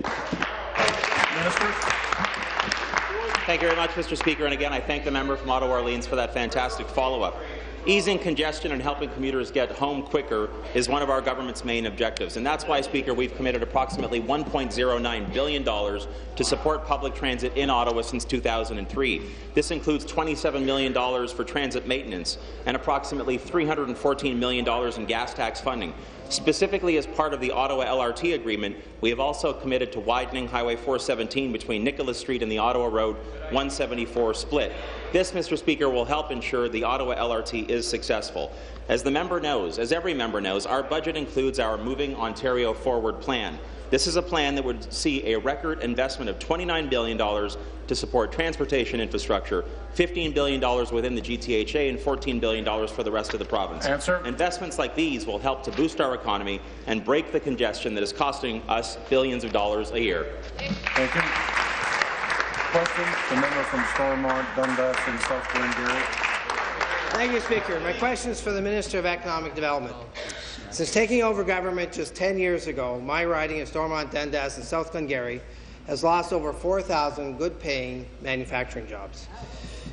Thank you very much, Mr. Speaker. And again, I thank the member from Ottawa Orleans for that fantastic follow-up. Easing congestion and helping commuters get home quicker is one of our government's main objectives, and that's why, Speaker, we've committed approximately $1.09 billion to support public transit in Ottawa since 2003. This includes $27 million for transit maintenance and approximately $314 million in gas tax funding. Specifically as part of the Ottawa LRT agreement, we have also committed to widening Highway 417 between Nicholas Street and the Ottawa Road 174 split. This, Mr. Speaker, will help ensure the Ottawa LRT is successful. As the member knows, as every member knows, our budget includes our Moving Ontario Forward plan. This is a plan that would see a record investment of $29 billion to support transportation infrastructure, $15 billion within the GTHA, and $14 billion for the rest of the province.
Answer.
Investments like these will help to boost our economy and break the congestion that is costing us billions of dollars a year.
Thank you. Question, the member from Stormont, Dundas, and South Glengarry.
Thank you, Speaker. My question is for the Minister of Economic Development.
Since taking over government just 10 years ago, my riding of Stormont, Dundas and South Glengarry has lost over 4,000 good-paying manufacturing jobs.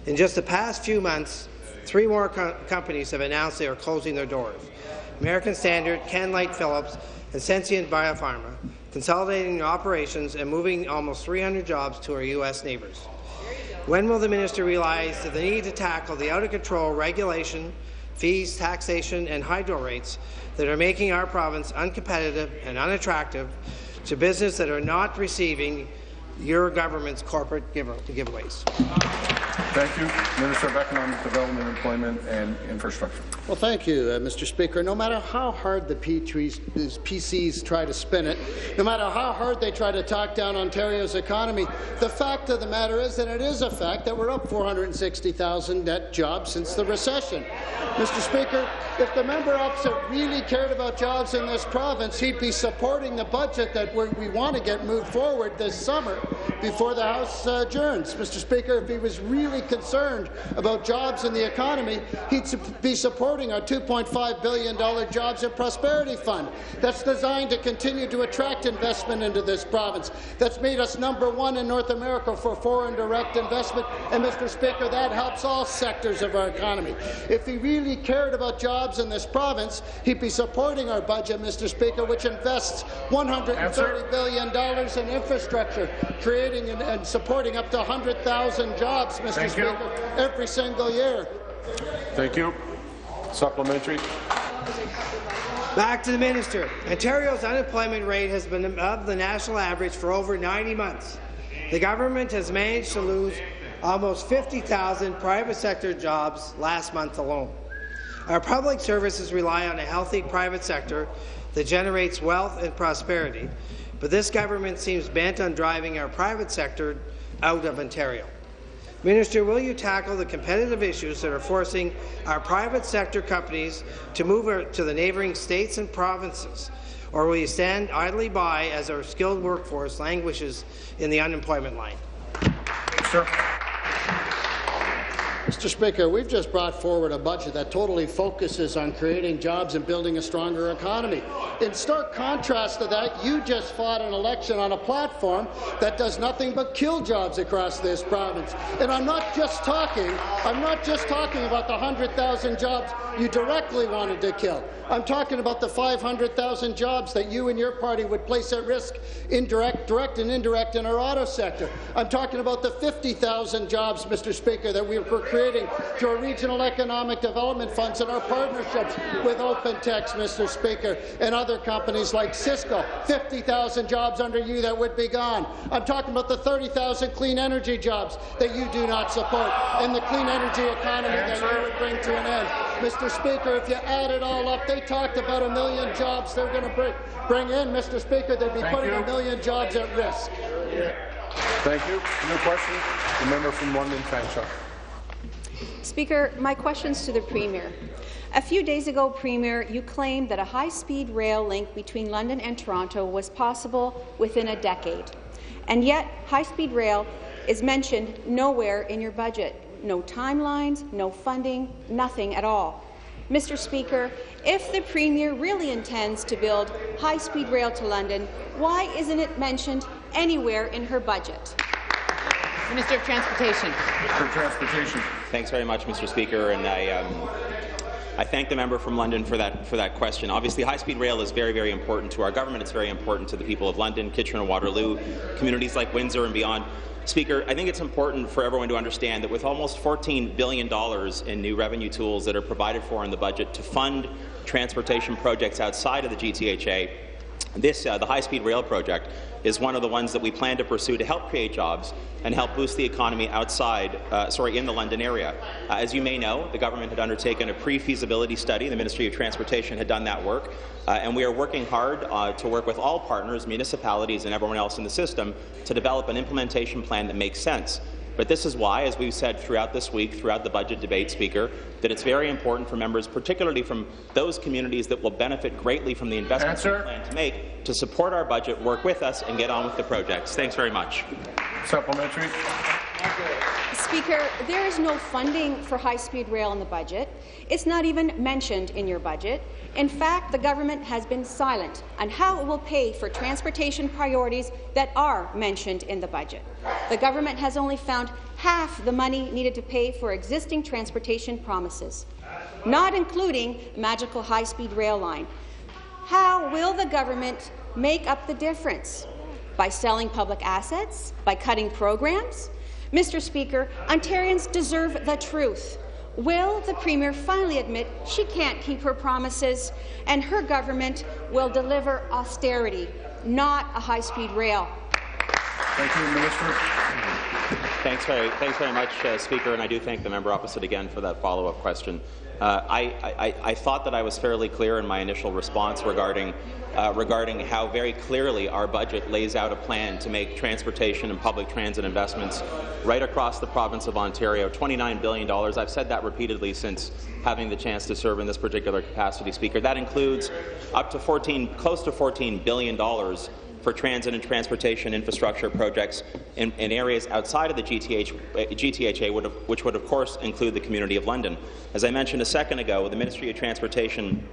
In just the past few months, three more co companies have announced they are closing their doors. American Standard, Genlyte Philips, and Sensient Biopharma, consolidating operations and moving almost 300 jobs to our U.S. neighbours. When will the minister realize the need to tackle the out-of-control regulation, fees, taxation and hydro rates that are making our province uncompetitive and unattractive to business that are not receiving your government's corporate giveaways?
Thank you. Minister of Economic Development, Employment and Infrastructure.
Well, thank you, uh, Mr. Speaker. No matter how hard the PCs try to spin it, no matter how hard they try to talk down Ontario's economy, the fact of the matter is that it is a fact that we're up 460,000 net jobs since the recession. Mr. Speaker, if the member opposite really cared about jobs in this province, he'd be supporting the budget that we want to get moved forward this summer before the House adjourns. Mr. Speaker, if he was really concerned about jobs and the economy, he'd be supporting our $2.5 billion Jobs and Prosperity Fund that's designed to continue to attract investment into this province, that's made us number one in North America for foreign direct investment. And, Mr. Speaker, that helps all sectors of our economy. If he really cared about jobs in this province, he'd be supporting our budget, Mr. Speaker, which invests $130 billion in infrastructure, creating and, and supporting up to 100,000 jobs, Mr. Thank Speaker, you. every single year.
Thank you. Supplementary.
Back to the minister. Ontario's unemployment rate has been above the national average for over 90 months. The government has managed to lose almost 50,000 private sector jobs last month alone. Our public services rely on a healthy private sector that generates wealth and prosperity, but this government seems bent on driving our private sector out of Ontario. Minister, will you tackle the competitive issues that are forcing our private sector companies to move to the neighbouring states and provinces, or will you stand idly by as our skilled workforce languishes in the unemployment line?
Mr. Speaker, we've just brought forward a budget that totally focuses on creating jobs and building a stronger economy. In stark contrast to that, you just fought an election on a platform that does nothing but kill jobs across this province. And I'm not just talking, I'm not just talking about the 100,000 jobs you directly wanted to kill. I'm talking about the 500,000 jobs that you and your party would place at risk, indirect, direct and indirect, in our auto sector. I'm talking about the 50,000 jobs, Mr. Speaker, that we were creating through our regional economic development funds and our partnerships with OpenText, Mr. Speaker, and other companies like Cisco. 50,000 jobs under you that would be gone. I'm talking about the 30,000 clean energy jobs that you do not support and the clean energy economy that you would bring to an end. Mr. Speaker, if you add it all up, they talked about a million jobs they're going to bring, bring in. Mr. Speaker, they'd be Thank putting you. a million jobs at risk.
Thank you. New question. The member from London Fanshawe.
Speaker, my question's to the Premier. A few days ago, Premier, you claimed that a high-speed rail link between London and Toronto was possible within a decade. And yet, high-speed rail is mentioned nowhere in your budget. No timelines, no funding, nothing at all. Mr. Speaker, if the Premier really intends to build high-speed rail to London, why isn't it mentioned anywhere in her budget?
Minister of Transportation.
For Transportation.
Thanks very much, Mr. Speaker, and I. Um, I thank the member from London for that for that question. Obviously, high-speed rail is very, very important to our government. It's very important to the people of London, Kitchener-Waterloo, communities like Windsor and beyond. Speaker, I think it's important for everyone to understand that with almost $14 billion in new revenue tools that are provided for in the budget to fund transportation projects outside of the GTHA, this, uh, the high-speed rail project, is one of the ones that we plan to pursue to help create jobs and help boost the economy outside, uh, sorry, in the London area. Uh, as you may know, the government had undertaken a pre-feasibility study. The Ministry of Transportation had done that work, uh, and we are working hard uh, to work with all partners, municipalities and everyone else in the system to develop an implementation plan that makes sense. But this is why, as we've said throughout this week, throughout the budget debate, Speaker, that it's very important for members, particularly from those communities that will benefit greatly from the investments Answer. we plan to make, to support our budget, work with us, and get on with the projects. Thanks very much.
Supplementary.
Speaker, there is no funding for high-speed rail in the budget. It's not even mentioned in your budget. In fact, the government has been silent on how it will pay for transportation priorities that are mentioned in the budget. The government has only found half the money needed to pay for existing transportation promises, not including magical high-speed rail line. How will the government make up the difference? By selling public assets? By cutting programs? Mr. Speaker, Ontarians deserve the truth. Will the Premier finally admit she can't keep her promises and her government will deliver austerity, not a high-speed rail?
Thank you, Minister.
Thanks very, thanks very much, uh, Speaker, and I do thank the member opposite again for that follow-up question. Uh, I, I, I, thought that I was fairly clear in my initial response regarding, uh, regarding how very clearly our budget lays out a plan to make transportation and public transit investments right across the province of Ontario. $29 billion. I've said that repeatedly since having the chance to serve in this particular capacity, Speaker. That includes up to 14, close to $14 billion for transit and transportation infrastructure projects in, in areas outside of the GTH, GTHA, would have, which would of course include the Community of London. As I mentioned a second ago, the Ministry of Transportation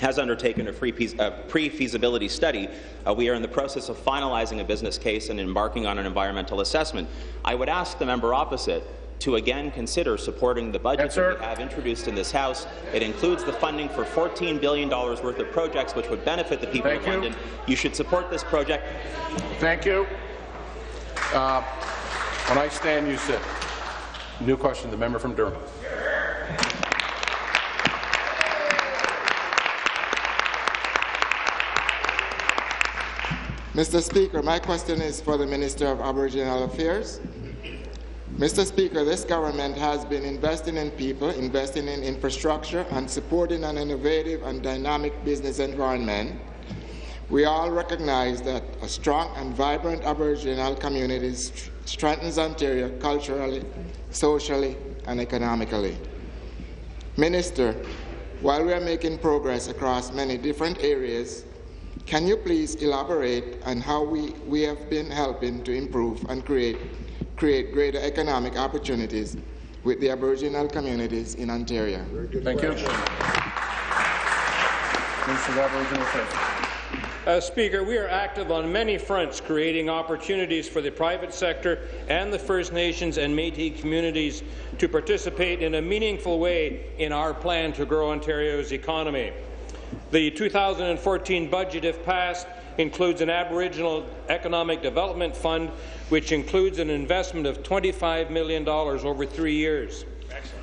has undertaken a pre-feasibility study. Uh, we are in the process of finalizing a business case and embarking on an environmental assessment. I would ask the member opposite to again consider supporting the budget yes, that we have introduced in this House. It includes the funding for $14 billion worth of projects which would benefit the people
Thank
of
you.
London. You should support this project.
Thank you. Uh, when I stand, you sit. New question, the member from Durham.
Mr. Speaker, my question is for the Minister of Aboriginal Affairs. Mr. Speaker, this government has been investing in people, investing in infrastructure, and supporting an innovative and dynamic business environment. We all recognize that a strong and vibrant Aboriginal community strengthens Ontario culturally, socially, and economically. Minister, while we are making progress across many different areas, can you please elaborate on how we, we have been helping to improve and create create greater economic opportunities with the Aboriginal communities in Ontario.
Thank you.
Uh, Speaker, we are active on many fronts creating opportunities for the private sector and the First Nations and Métis communities to participate in a meaningful way in our plan to grow Ontario's economy. The 2014 budget, if passed, includes an Aboriginal Economic Development Fund, which includes an investment of $25 million over three years.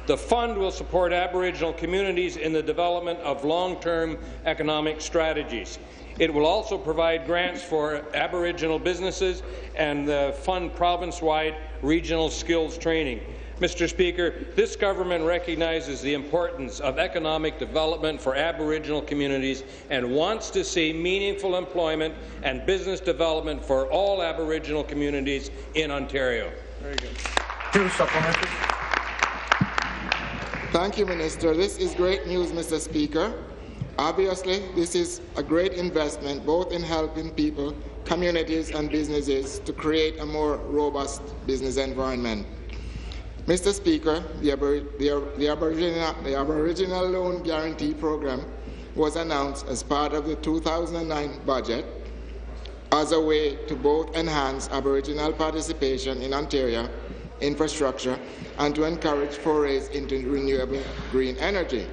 The fund will support Aboriginal communities in the development of long-term economic strategies. It will also provide grants for Aboriginal businesses and uh, fund province-wide regional skills training. Mr. Speaker, this government recognizes the importance of economic development for Aboriginal communities and wants to see meaningful employment and business development for all Aboriginal communities in Ontario. Very good.
Two supplementary.
Thank you, Minister. This is great news, Mr. Speaker. Obviously, this is a great investment both in helping people, communities and businesses to create a more robust business environment. Mr. Speaker, the, the, the, Aboriginal, the Aboriginal Loan Guarantee Program was announced as part of the 2009 budget as a way to both enhance Aboriginal participation in Ontario infrastructure and to encourage forays into renewable green energy.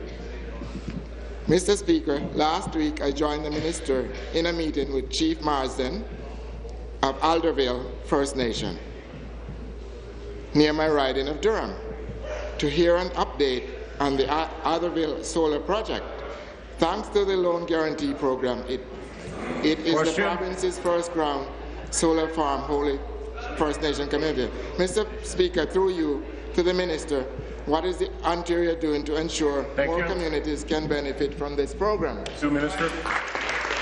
Mr. Speaker, last week I joined the minister in a meeting with Chief Marsden of Alderville First Nation near my riding of Durham to hear an update on the Alderville solar project. Thanks to the loan guarantee program, it, it is Question? the province's first ground solar farm wholly First Nation community. Mr. Speaker, through you to the Minister, what is the Ontario doing to ensure Thank more you. communities can benefit from this program?
To Minister.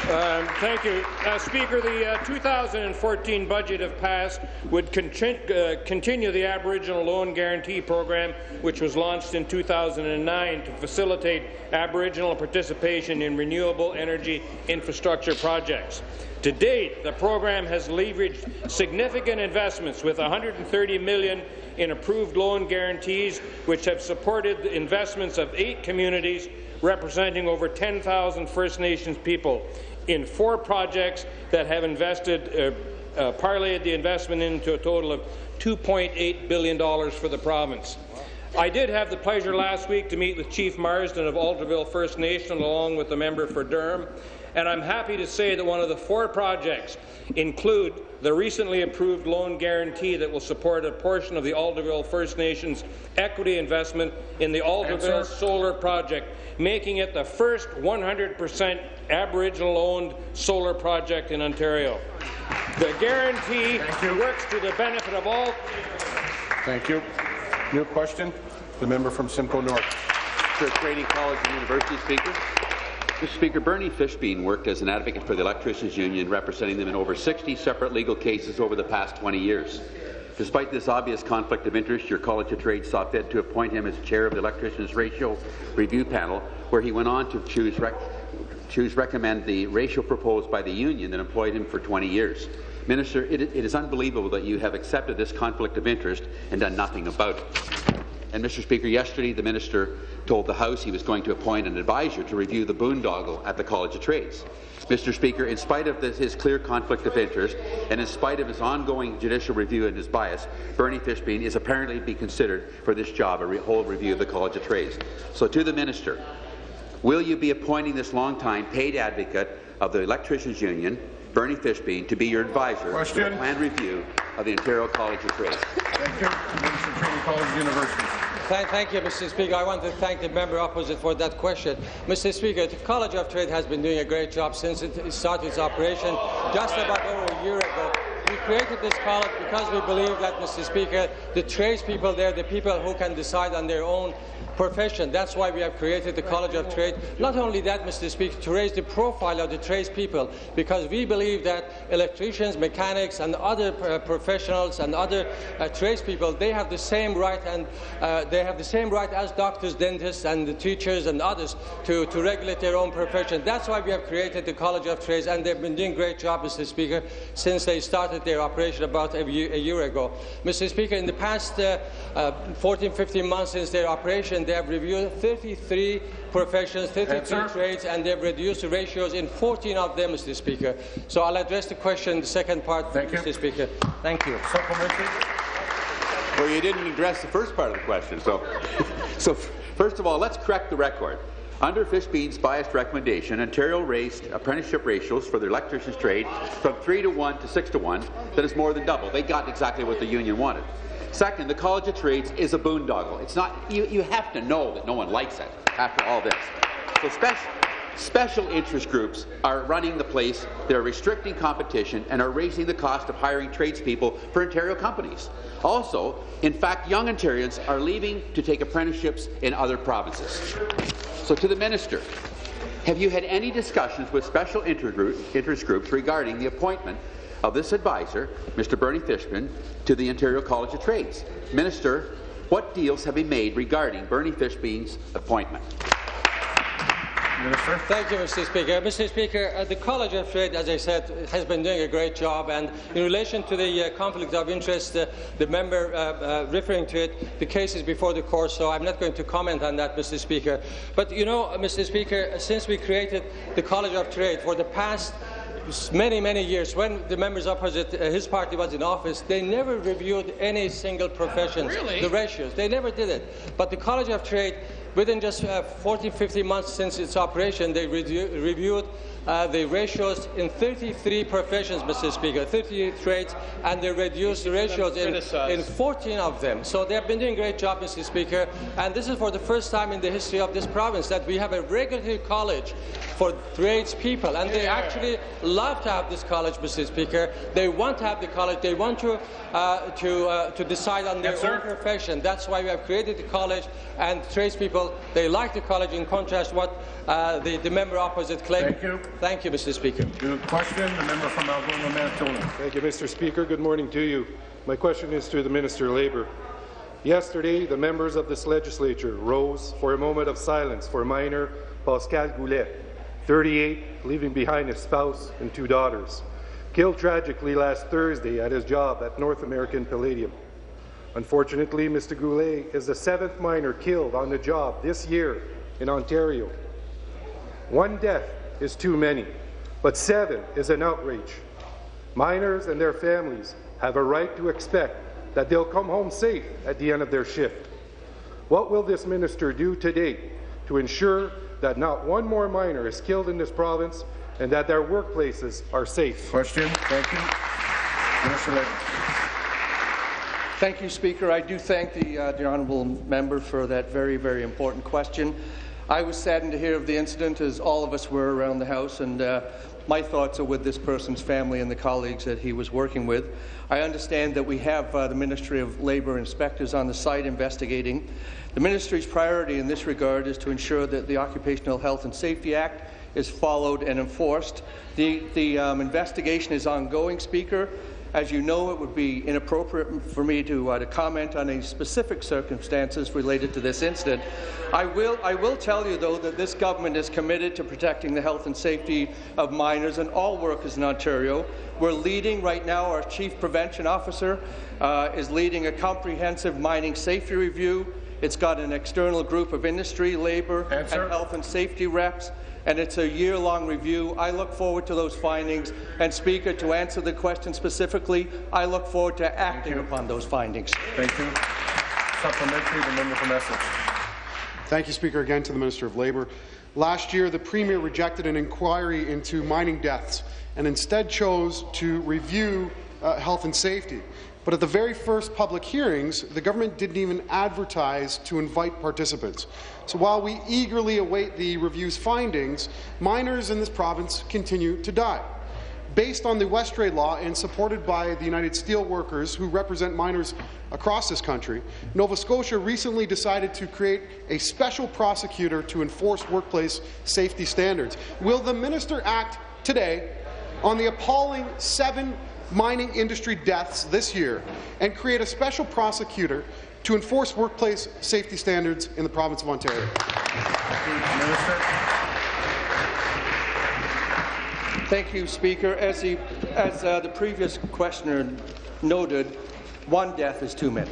Um, thank you. Uh, Speaker, the uh, 2014 budget, if passed, would uh, continue the Aboriginal Loan Guarantee Program, which was launched in 2009 to facilitate Aboriginal participation in renewable energy infrastructure projects. To date, the program has leveraged significant investments with 130 million in approved loan guarantees, which have supported investments of eight communities representing over 10,000 First Nations people in four projects that have invested, uh, uh, parlayed the investment into a total of $2.8 billion for the province. I did have the pleasure last week to meet with Chief Marsden of Alderville First Nation along with the member for Durham, and I'm happy to say that one of the four projects include the recently approved loan guarantee that will support a portion of the Alderville First Nations equity investment in the Alderville Solar Project, making it the first 100% Aboriginal-owned solar project in Ontario. The guarantee works to the benefit of all.
Thank you. New question? The member from Simcoe North.
Sir, Training College and University Speaker. Mr. Speaker, Bernie Fishbein worked as an advocate for the Electricians Union, representing them in over 60 separate legal cases over the past 20 years. Despite this obvious conflict of interest, your College of Trade saw fit to appoint him as chair of the Electricians Ratio Review Panel, where he went on to choose, rec choose recommend the ratio proposed by the union that employed him for 20 years. Minister, it, it is unbelievable that you have accepted this conflict of interest and done nothing about it. And, Mr. Speaker, yesterday the minister told the House he was going to appoint an advisor to review the boondoggle at the College of Trades. Mr. Speaker, in spite of this, his clear conflict of interest and in spite of his ongoing judicial review and his bias, Bernie Fishbein is apparently to be considered for this job, a re whole review of the College of Trades. So to the minister, will you be appointing this long-time paid advocate of the Electricians Union, Bernie Fishbein, to be your advisor
Question.
for the planned review of the Imperial College of Trade.
Thank you. Minister of
thank, you, Mr. Speaker. I want to thank the member opposite for that question. Mr. Speaker, the College of Trade has been doing a great job since it started its operation just about over a year ago. We created this college because we believe that, Mr. Speaker, the tradespeople there, the people who can decide on their own profession. That's why we have created the College of Trade. Not only that, Mr. Speaker, to raise the profile of the tradespeople, because we believe that electricians, mechanics, and other uh, professionals and other uh, tradespeople, they have the same right and uh, they have the same right as doctors, dentists, and the teachers and others to, to regulate their own profession. That's why we have created the College of Trades, and they've been doing a great job, Mr. Speaker, since they started their operation about a year, a year ago. Mr. Speaker, in the past uh, uh, 14, 15 months since their operation, they have reviewed 33 professions, 33
Answer.
trades, and they've reduced the ratios in 14 of them, Mr. Speaker. So I'll address the question, the second part,
Thank
Mr.
you.
Speaker. Thank you.
Supplementary.
Well, you didn't address the first part of the question. So, so first of all, let's correct the record. Under Fishbein's biased recommendation, Ontario raised apprenticeship ratios for the electrician's trade from 3 to 1 to 6 to 1. That is more than double. They got exactly what the union wanted. Second, the College of Trades is a boondoggle. It's not, you, you have to know that no one likes it after all this. So special, special interest groups are running the place, they're restricting competition, and are raising the cost of hiring tradespeople for Ontario companies. Also, in fact, young Ontarians are leaving to take apprenticeships in other provinces. So to the minister, have you had any discussions with special interest groups regarding the appointment of this advisor, Mr. Bernie Fishman, to the Ontario College of Trades? Minister, what deals have been made regarding Bernie Fishman's appointment?
Minister.
Thank you, Mr. Speaker. Mr. Speaker, uh, the College of Trade, as I said, has been doing a great job. And in relation to the uh, conflict of interest, uh, the member uh, uh, referring to it, the case is before the court, so I'm not going to comment on that, Mr. Speaker. But you know, Mr. Speaker, since we created the College of Trade for the past many, many years, when the members opposite uh, his party was in office, they never reviewed any single profession,
Really?
the ratios. They never did it. But the College of Trade, within just uh, 14, 15 months since its operation, they redu- reviewed uh, the ratios in 33 professions, Mr. Speaker, 33 trades, and they reduced the ratios in, in 14 of them. So they have been doing a great job, Mr. Speaker, and this is for the first time in the history of this province that we have a regulatory college for tradespeople, and they actually love to have this college, Mr. Speaker. They want to have the college. They want to uh, to uh, to decide on their
Yes, sir.
own profession. That's why we have created the college, and tradespeople they like the college in contrast to what uh, the, the member opposite claimed.
Thank you.
Mr. Speaker.
New question. The member from Algoma, Manitoulin.
Thank you, Mr. Speaker. Good morning to you. My question is to the Minister of Labour. Yesterday, the members of this legislature rose for a moment of silence for miner Pascal Goulet, 38, leaving behind his spouse and two daughters. Killed tragically last Thursday at his job at North American Palladium. Unfortunately, Mr. Goulet is the seventh miner killed on the job this year in Ontario. One death is too many, but seven is an outrage. Miners and their families have a right to expect that they'll come home safe at the end of their shift. What will this minister do today to ensure that not one more miner is killed in this province and that their workplaces are safe?
Question. Thank you. Minister Labour.
Thank you, Speaker. I do thank the, uh, the honourable member for that very, very important question. I was saddened to hear of the incident, as all of us were around the House, and uh, my thoughts are with this person's family and the colleagues that he was working with. I understand that we have uh, the Ministry of Labour inspectors on the site investigating. The Ministry's priority in this regard is to ensure that the Occupational Health and Safety Act is followed and enforced. The, the um, investigation is ongoing, Speaker. As you know, it would be inappropriate for me to, uh, to comment on any specific circumstances related to this incident. I will, I will tell you, though, that this government is committed to protecting the health and safety of miners and all workers in Ontario. We're leading right now, our Chief Prevention Officer uh, is leading a comprehensive mining safety review. It's got an external group of industry, labour, and health and safety reps and it's a year-long review. I look forward to those findings. And, Speaker, to answer the question specifically, I look forward to acting upon those findings.
Thank you. Supplementary, the member from Essex.
Thank you, Speaker, again to the Minister of Labour. Last year, the Premier rejected an inquiry into mining deaths and instead chose to review uh, health and safety. But at the very first public hearings, the government didn't even advertise to invite participants. So while we eagerly await the review's findings, miners in this province continue to die. Based on the Westray law and supported by the United Steelworkers, who represent miners across this country, Nova Scotia recently decided to create a special prosecutor to enforce workplace safety standards. Will the minister act today on the appalling seven mining industry deaths this year and create a special prosecutor to enforce workplace safety standards in the province of Ontario.
Thank you, Speaker. As the, as, uh, the previous questioner noted, one death is too many.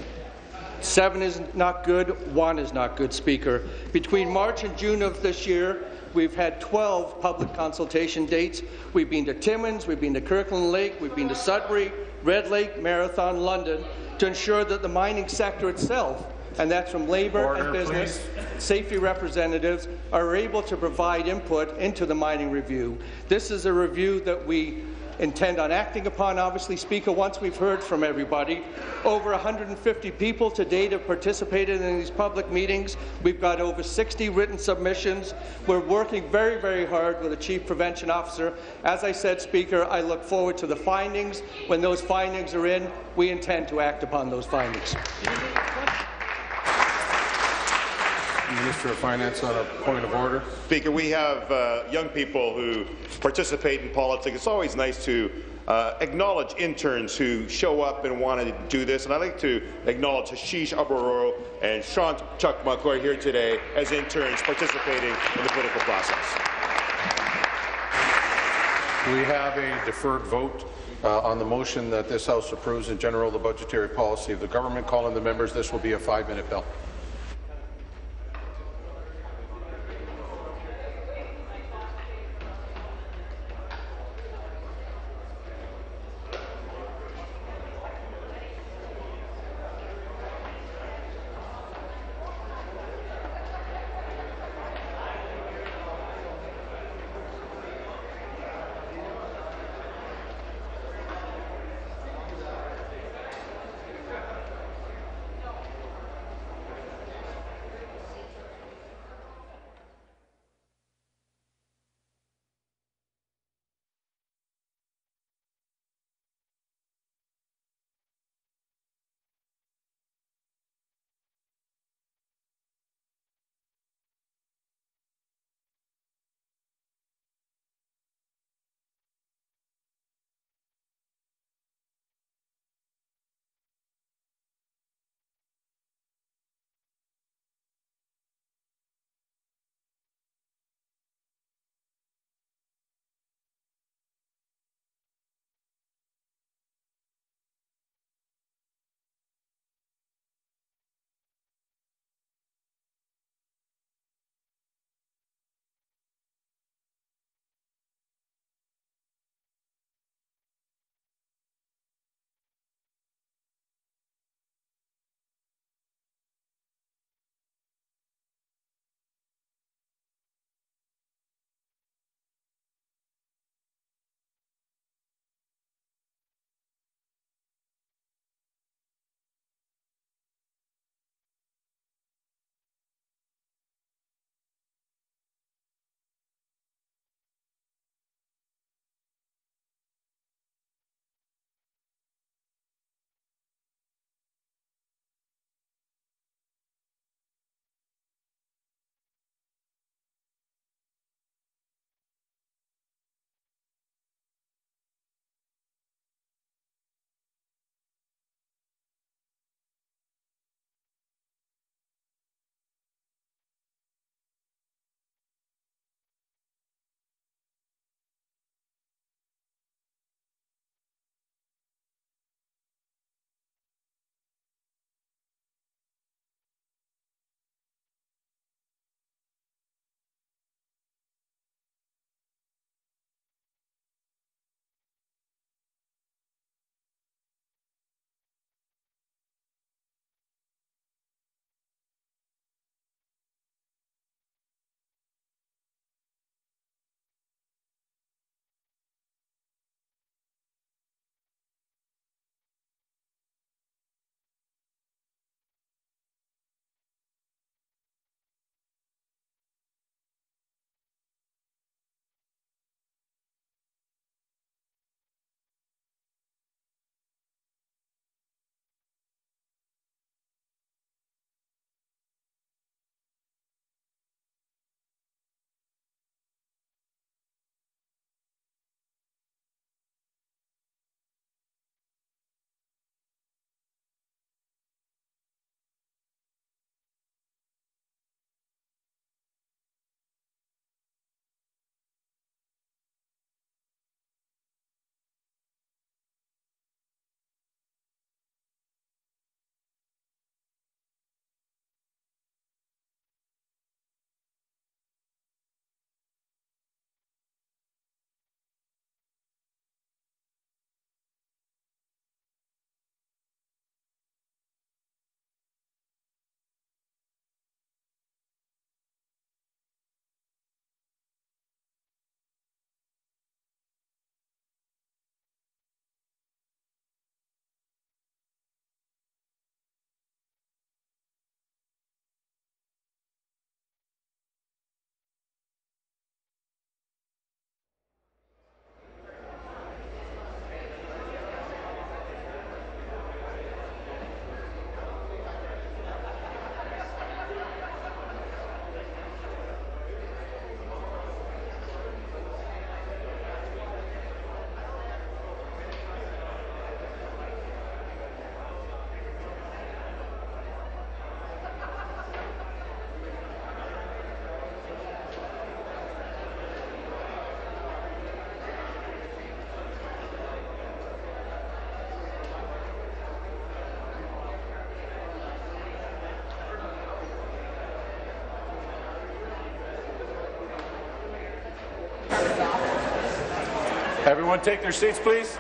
Seven is not good, one is not good, Speaker. Between March and June of this year, We've had 12 public consultation dates. We've been to Timmins, we've been to Kirkland Lake, we've been to Sudbury, Red Lake, Marathon, London, to ensure that the mining sector itself, and that's from labour Order, and business, please. safety representatives, are able to provide input into the mining review. This is a review that we intend on acting upon. Obviously, Speaker, once we've heard from everybody, over 150 people to date have participated in these public meetings. We've got over 60 written submissions. We're working very, very hard with the Chief Prevention Officer. As I said, Speaker, I look forward to the findings. When those findings are in, we intend to act upon those findings.
Minister of Finance on a point of order.
Speaker, we have uh, young people who participate in politics. It's always nice to uh, acknowledge interns who show up and want to do this. And I'd like to acknowledge Hashish Abaroro and Sean Chukmuk, who are here today as interns participating in the political process.
We have a deferred vote uh, on the motion that this House approves in general the budgetary policy of the government. Calling the members, this will be a five-minute bill. Everyone take their seats, please.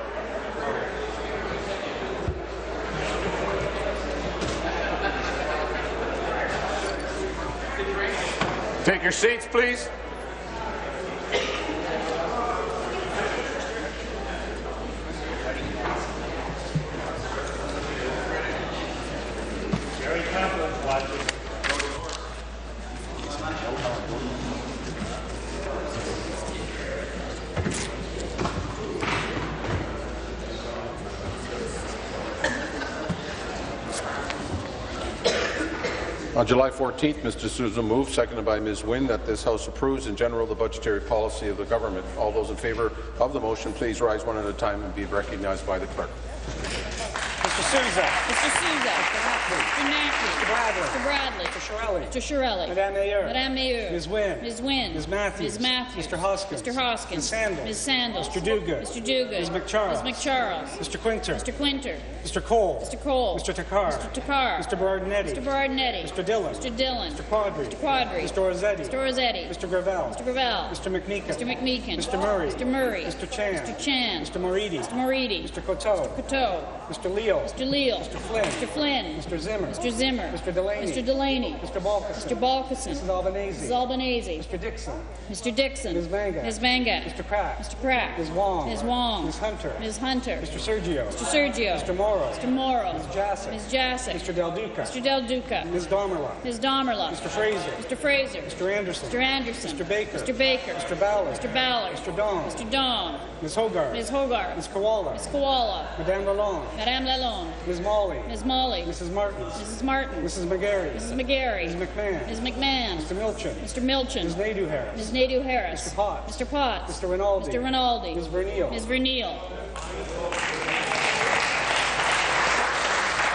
Take your seats, please. On July 14th, Mr. Sousa moved, seconded by Ms. Wynne, that this House approves in general the budgetary policy of the government. All those in favour of the motion, please rise one at a time and be recognized by the clerk.
Mr. Sousa.
Mr. Sousa.
Mr. Matthews.
Mr. Matthews.
Mr. Bradley.
Mr. Bradley.
Mr. Chiarelli.
Mr. Chiarelli.
Madame Meilleur.
Madame Meilleur.
Ms. Wynne.
Ms. Wynne.
Ms. Matthews.
Ms. Matthews.
Mr. Hoskins.
Mr. Hoskins.
Ms. Sandals.
Ms. Sandals.
Mr. Duguid.
Mr. Duguid.
Ms. MacCharles.
Ms. MacCharles.
Mr. Kwinter.
Mr. Kwinter.
Mr. Colle.
Mr. Colle.
Mr. Takhar.
Mr. Takhar.
Mr. Berardinetti.
Mr. Berardinetti.
Mr. Dhillon.
Mr. Dhillon.
Mr. Qaadri.
Mr. Qaadri.
Mr. Orazietti.
Mr. Orazietti.
Mr. Gravelle.
Mr. Gravelle.
Mr. McMeekin.
Mr. McMeekin.
Mr. Murray.
Mr. Murray.
Mr. Chan.
Mr. Chan.
Mr. Moridi.
Mr. Moridi.
Mr. Coteau. Mr.
Coteau.
Mr. Leal.
Mr. Leal.
Mr. Flynn.
Mr. Flynn.
Mr. Zimmer.
Mr. Zimmer.
Mr. Delaney.
Mr. Delaney.
Mr. Balkissoon.
Mr. Balkissoon.
Mrs. Albanese.
Mrs. Albanese.
Mr. Dickson.
Mr. Dickson.
Ms. Vanga.
Ms. Vanga.
Mr. Pratt.
Mr. Pratt.
Ms. Wong.
Ms. Wong.
Ms. Hunter.
Ms. Hunter.
Mr. Sergio.
Mr. Sergio.
Mr. Mauro.
Mr. Mauro.
Ms. Jaczek.
Ms. Jaczek.
Mr. Del Duca.
Mr. Del Duca.
Ms. Damerla.
Ms. Damerla.
Mr. Fraser.
Mr. Fraser.
Mr. Anderson.
Mr. Anderson.
Mr. Baker.
Mr. Baker.
Mr. Ballard.
Mr. Ballard.
Mr. Dong.
Mr. Dong.
Ms. Hoggarth.
Ms. Hoggarth.
Ms. Kiwala.
Ms. Kiwala.
Madame Lalonde.
Madame Lalonde.
Ms. Malhi.
Ms. Malhi.
Mrs. Martins.
Mrs. Martin.
Mrs. McGarry.
Mrs. McGarry.
Ms. McMahon.
Ms. McMahon.
Mr. Milczyn.
Mr. Milczyn.
Ms. Naidoo-Harris.
Ms. Naidoo-Harris.
Mr. Potts.
Mr. Potts.
Mr. Rinaldi.
Mr. Rinaldi.
Ms. Vernile.
Ms. Vernile.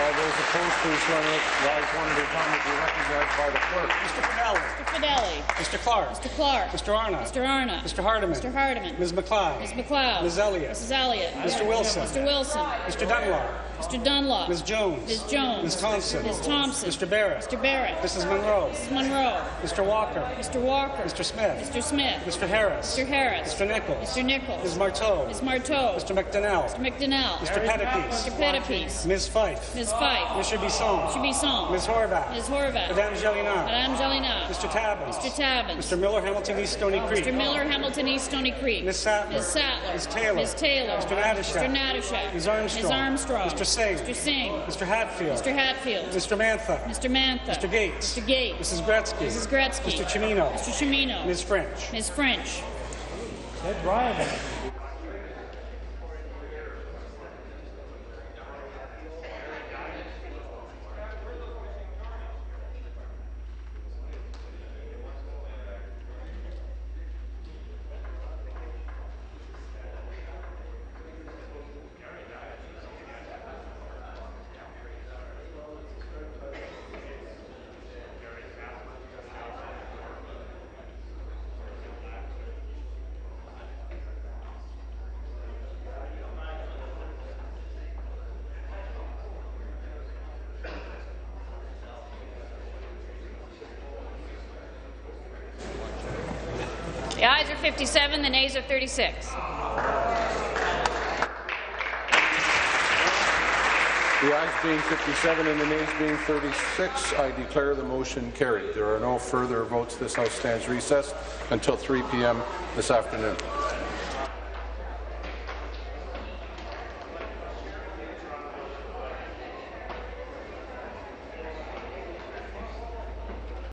All those opposed, please rise one at a time and be recognized by the clerk.
Mr. Fedeli.
Mr. Fedeli.
Mr. Clark.
Mr. Clark.
Mr. Arnott.
Mr. Arnott.
Mr. Hardeman.
Mr. Hardeman.
Ms. MacLeod.
Ms. MacLeod.
Ms. Elliott.
Mrs. Elliott.
Mr. Wilson.
Mr. Wilson.
Mr. Dunlop.
Mr. Dunlop.
Ms. Jones.
Ms. Jones.
Ms. Thompson.
Ms. Thompson.
Mr. Barrett.
Mr. Barrett.
Mrs. Munro.
Mrs. Munro.
Mr. Walker.
Mr. Walker.
Mr. Smith.
Mr. Smith.
Mr. Harris.
Mr. Harris.
Mr. Nicholls.
Mr. Nicholls.
Ms. Martow.
Ms. Martow.
Mr. McDonell.
Mr. McDonell.
Mr. Pettapiece.
Mr. Pettapiece.
Ms. Fife.
Ms. Fife.
Mr. Bisson.
Mr. Bisson.
Ms. Horwath.
Ms. Horwath.
Madame Gélinas.
Madame Gélinas.
Mr. Tabuns.
Mr. Tabuns.
Mr. Miller, Hamilton East Stoney Creek.
Mr. Miller, Hamilton East, Stoney Creek.
Ms. Sattler.
Ms. Sattler.
Ms. Taylor.
Ms. Taylor.
Mr. Natyshak.
Mr. Natyshak.
Ms. Armstrong.
Ms. Armstrong.
Mr. Singh.
Mr. Singh.
Mr. Hatfield.
Mr. Hatfield.
Mr. Mantha.
Mr. Mantha.
Mr. Gates.
Mr. Gates.
Mrs. Gretzky.
Mrs. Gretzky.
Mr. Cimino.
Mr. Cimino.
Ms. French.
Ms. French.
Ed Ryan.
the nays are 36.
The ayes being 57 and the nays being 36, I declare the motion carried. There are no further votes. This House stands recessed until 3 p.m. this afternoon.